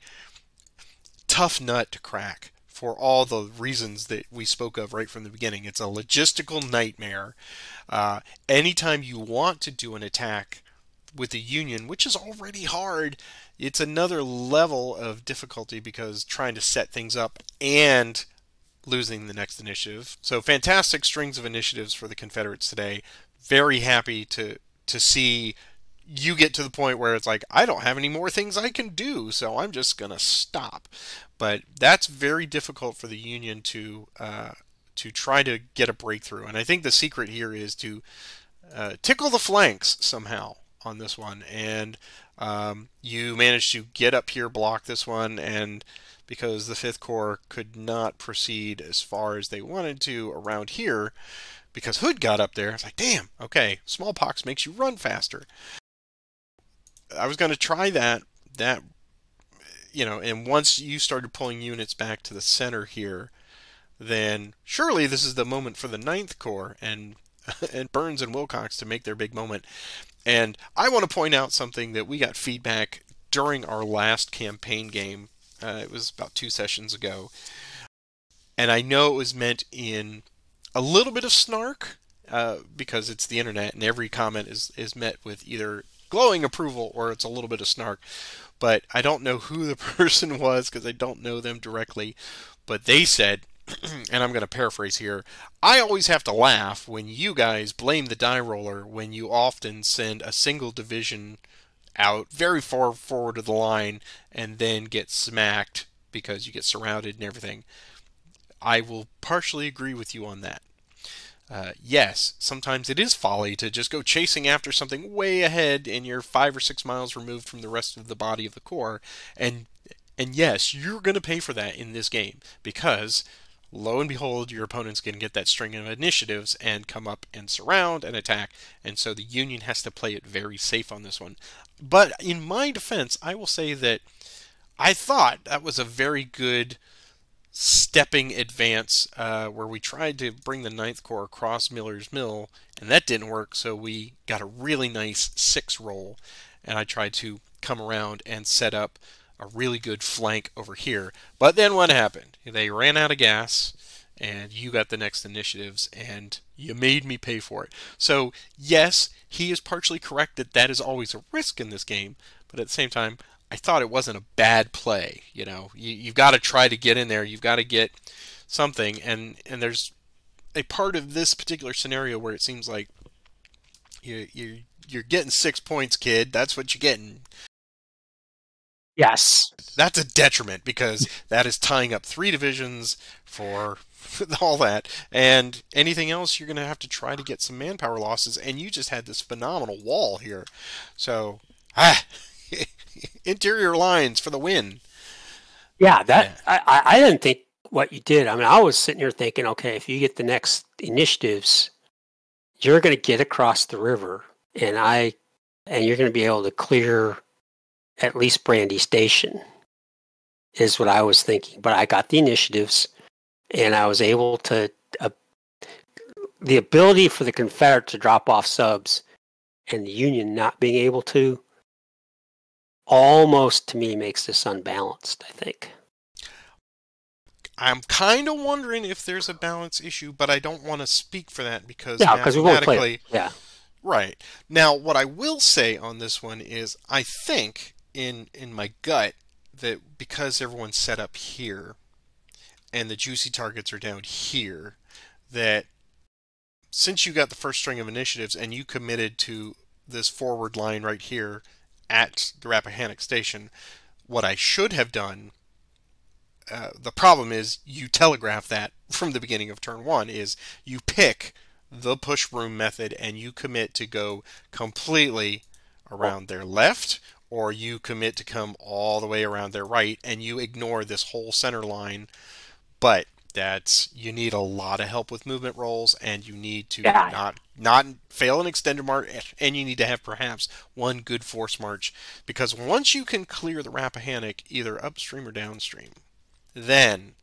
tough nut to crack for all the reasons that we spoke of right from the beginning. It's a logistical nightmare. Uh, anytime you want to do an attack with the Union, which is already hard, it's another level of difficulty because trying to set things up and losing the next initiative. So fantastic strings of initiatives for the Confederates today. Very happy to to see you get to the point where it's like I don't have any more things I can do, so I'm just gonna stop. But that's very difficult for the Union to uh, to try to get a breakthrough. And I think the secret here is to uh, tickle the flanks somehow on this one. And um, you managed to get up here, block this one, and because the Fifth Corps could not proceed as far as they wanted to around here, because Hood got up there, it's like, damn, okay, smallpox makes you run faster. I was going to try that. That you know, and once you started pulling units back to the center here, then surely this is the moment for the Ninth Corps and and Burns and Willcox to make their big moment. And I want to point out something that we got feedback during our last campaign game. Uh, it was about two sessions ago, and I know it was meant in a little bit of snark uh, because it's the internet and every comment is is met with either glowing approval or it's a little bit of snark. But I don't know who the person was because I don't know them directly. But they said, and I'm going to paraphrase here, I always have to laugh when you guys blame the die roller when you often send a single division out very far forward of the line and then get smacked because you get surrounded and everything. I will partially agree with you on that. Uh, yes, sometimes it is folly to just go chasing after something way ahead and you're five or six miles removed from the rest of the body of the corps. And and yes, you're going to pay for that in this game because lo and behold, your opponent's going to get that string of initiatives and come up and surround and attack. And so the Union has to play it very safe on this one. But in my defense, I will say that I thought that was a very good stepping advance uh, where we tried to bring the Ninth Corps across Miller's Mill, and that didn't work, so we got a really nice six roll, and I tried to come around and set up a really good flank over here. But then what happened? They ran out of gas, and you got the next initiatives, and you made me pay for it. So, yes, he is partially correct that that is always a risk in this game, but at the same time, I thought it wasn't a bad play. You know, you, you've got to try to get in there. You've got to get something, and and there's a part of this particular scenario where it seems like you you you're getting six points, kid. That's what you're getting. Yes. That's a detriment because that is tying up three divisions for all that. And anything else, you're going to have to try to get some manpower losses. And you just had this phenomenal wall here. So, ah, interior lines for the win. Yeah, that yeah. I, I didn't think what you did. I mean, I was sitting here thinking, okay, if you get the next initiatives, you're going to get across the river, and I, and you're going to be able to clear at least Brandy Station, is what I was thinking. But I got the initiatives, and I was able to. Uh, the ability for the Confederate to drop off subs, and the Union not being able to, almost to me makes this unbalanced, I think. I'm kind of wondering if there's a balance issue, but I don't want to speak for that because yeah, because we won't play. It. Yeah, right. Now, what I will say on this one is, I think in in my gut that because everyone's set up here, and the juicy targets are down here, that since you got the first string of initiatives and you committed to this forward line right here, at the Rappahannock station. What I should have done, uh, the problem is you telegraph that from the beginning of turn one, is you pick the push room method and you commit to go completely around their left or you commit to come all the way around their right and you ignore this whole center line. But that you need a lot of help with movement rolls, and you need to Yeah. not not fail an extended march, and you need to have perhaps one good force march because once you can clear the Rappahannock either upstream or downstream, then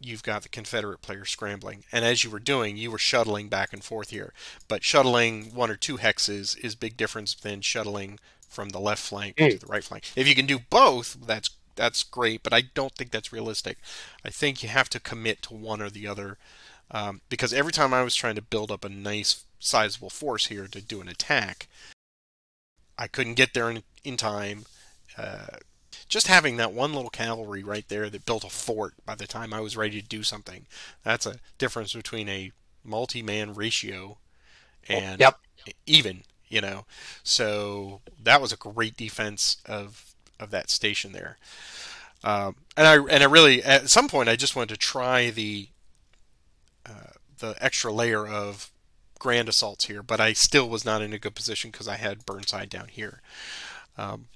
you've got the Confederate player scrambling. And as you were doing, you were shuttling back and forth here. But shuttling one or two hexes is big difference than shuttling from the left flank to Mm. the right flank. If you can do both, that's that's great. But I don't think that's realistic. I think you have to commit to one or the other. Um, because every time I was trying to build up a nice sizable force here to do an attack, I couldn't get there in, in time. Uh, just having that one little cavalry right there that built a fort by the time I was ready to do something, that's a difference between a multi-man ratio and Yep. even, you know. So that was a great defense of of that station there. Um, and I and I really at some point I just wanted to try the uh, the extra layer of grand assaults here, but I still was not in a good position because I had Burnside down here. Um,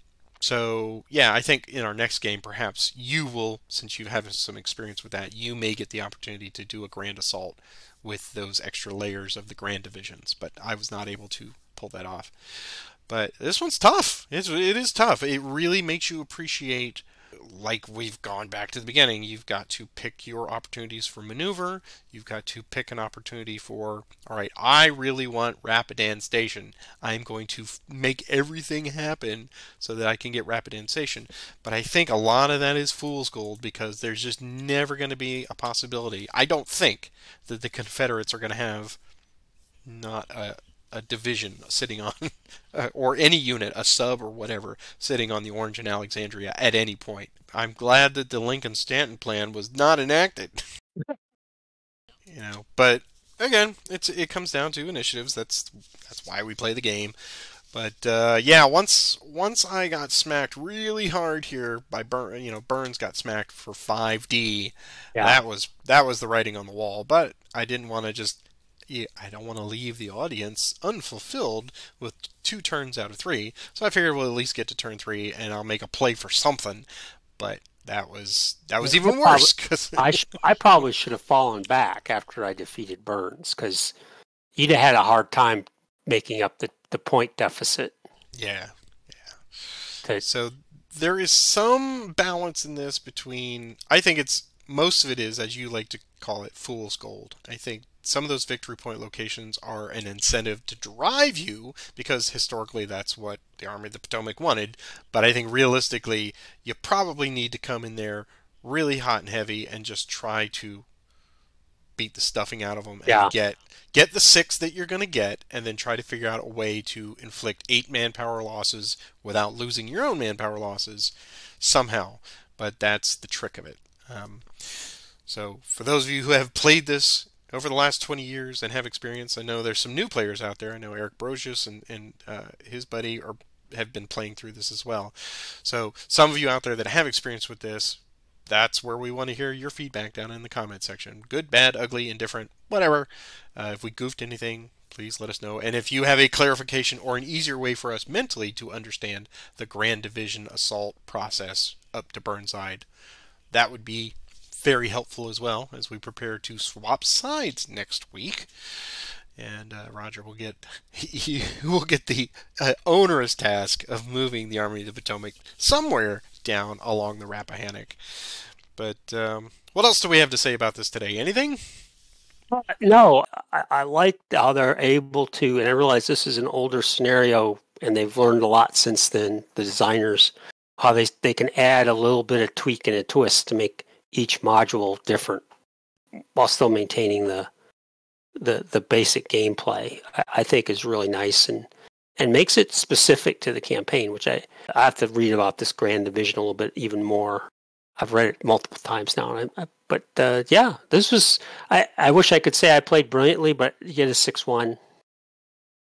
so yeah, I think in our next game, perhaps you will, since you have some experience with that, you may get the opportunity to do a grand assault with those extra layers of the grand divisions. But I was not able to pull that off. But this one's tough. It's, it is tough. It really makes you appreciate, like we've gone back to the beginning, you've got to pick your opportunities for maneuver. You've got to pick an opportunity for, all right, I really want Rapidan Station. I'm going to make everything happen so that I can get Rapidan Station. But I think a lot of that is fool's gold because there's just never going to be a possibility. I don't think that the Confederates are going to have not a, a division sitting on, uh, or any unit, a sub or whatever, sitting on the Orange and Alexandria at any point. I'm glad that the Lincoln Stanton plan was not enacted. you know, but again, it's it comes down to initiatives. That's that's why we play the game. But uh, yeah, once once I got smacked really hard here by Burn, you know, Burns got smacked for 5D. Yeah. That was that was the writing on the wall. But I didn't want to just I don't want to leave the audience unfulfilled with two turns out of three. So I figured we'll at least get to turn three, and I'll make a play for something. But that was that was Yeah, even worse. 'cause- I sh- I probably should have fallen back after I defeated Burns because you'd have had a hard time making up the, the point deficit. yeah. To, So there is some balance in this between. I think it's most of it is, as you like to call it, fool's gold. I think some of those victory point locations are an incentive to drive you because historically that's what the Army of the Potomac wanted. But I think realistically, you probably need to come in there really hot and heavy and just try to beat the stuffing out of them and Yeah. get get the six that you're going to get and then try to figure out a way to inflict eight manpower losses without losing your own manpower losses somehow but that's the trick of it um, so for those of you who have played this over the last 20 years and have experience i know there's some new players out there i know eric brosius and, and uh, his buddy are have been playing through this as well so some of you out there that have experience with this that's where we want to hear your feedback down in the comment section. Good, bad, ugly, indifferent, whatever. Uh, if we goofed anything, please let us know. And if you have a clarification or an easier way for us mentally to understand the Grand Division assault process up to Burnside, that would be very helpful as well as we prepare to swap sides next week. And uh, Roger will get he will get the uh, onerous task of moving the Army of the Potomac somewhere down along the Rappahannock. But um, what else do we have to say about this today? Anything? no, I, I like how they're able to, and I realize this is an older scenario, and they've learned a lot since then. The designers, how they they can add a little bit of tweak and a twist to make each module different, while still maintaining the the the basic gameplay. I, I think is really nice and and makes it specific to the campaign, which I I have to read about this Grand Division a little bit even more. I've read it multiple times now, I, I, but uh, yeah, this was. I, I wish I could say I played brilliantly, but you get a six one.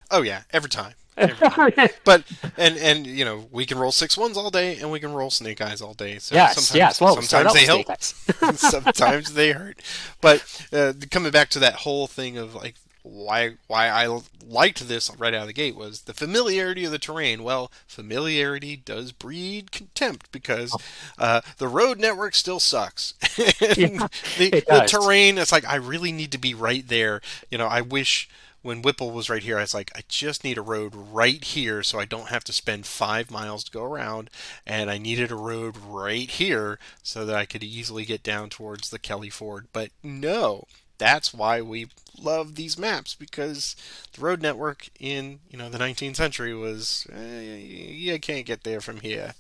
Oh yeah, every time. Every time. But and and you know we can roll six ones all day, and we can roll snake eyes all day. So yes, sometimes, yes. Well, sometimes they help. Sometimes they hurt. But uh, coming back to that whole thing of like why why I liked this right out of the gate was the familiarity of the terrain. Well, familiarity does breed contempt because oh. uh, the road network still sucks. yeah, the, the terrain, it's like I really need to be right there. You know, I wish when Whipple was right here, I was like, I just need a road right here so I don't have to spend five miles to go around. And I needed a road right here so that I could easily get down towards the Kelly Ford. But no, that's why we love these maps because the road network in you know the 19th century was eh, you can't get there from here.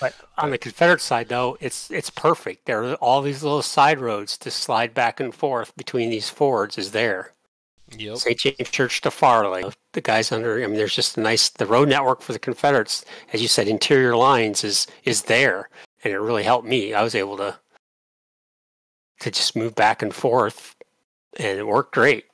But on the Confederate side, though, it's it's perfect. There are all these little side roads to slide back and forth between these fords. Is there? Yep. St. James Church to Farley. The guys under. I mean, there's just a nice. The road network for the Confederates, as you said, interior lines is is there, and it really helped me. I was able to to just move back and forth and it worked great.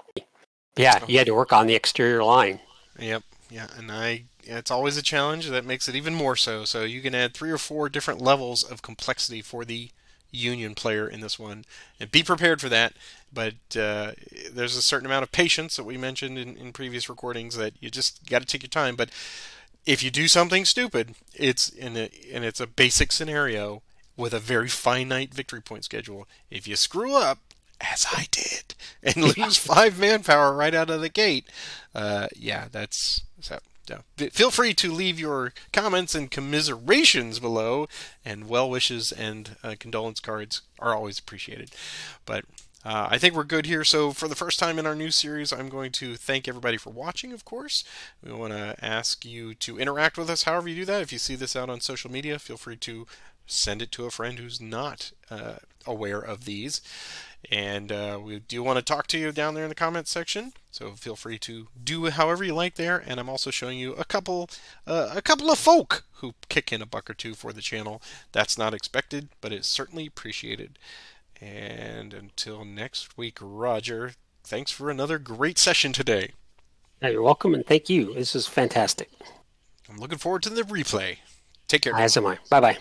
Yeah, oh. you had to work on the exterior line. Yep. Yeah, and I it's always a challenge that makes it even more so. So you can add three or four different levels of complexity for the Union player in this one, and be prepared for that. But uh, there's a certain amount of patience that we mentioned in, in previous recordings that you just got to take your time. But if you do something stupid, it's in a and it's a basic scenario with a very finite victory point schedule. If you screw up, as I did, and lose five manpower right out of the gate. Uh, yeah, that's so. Yeah. Feel free to leave your comments and commiserations below, and well wishes and uh, condolence cards are always appreciated. But uh, I think we're good here. So, for the first time in our new series, I'm going to thank everybody for watching, of course. We want to ask you to interact with us however you do that. If you see this out on social media, feel free to send it to a friend who's not uh, aware of these. And uh, we do want to talk to you down there in the comments section. So feel free to do however you like there. And I'm also showing you a couple, uh, a couple of folk who kick in a buck or two for the channel. That's not expected, but it's certainly appreciated. And until next week, Roger, thanks for another great session today. Yeah, you're welcome, and thank you. This is fantastic. I'm looking forward to the replay. Take care. As am I. Bye bye.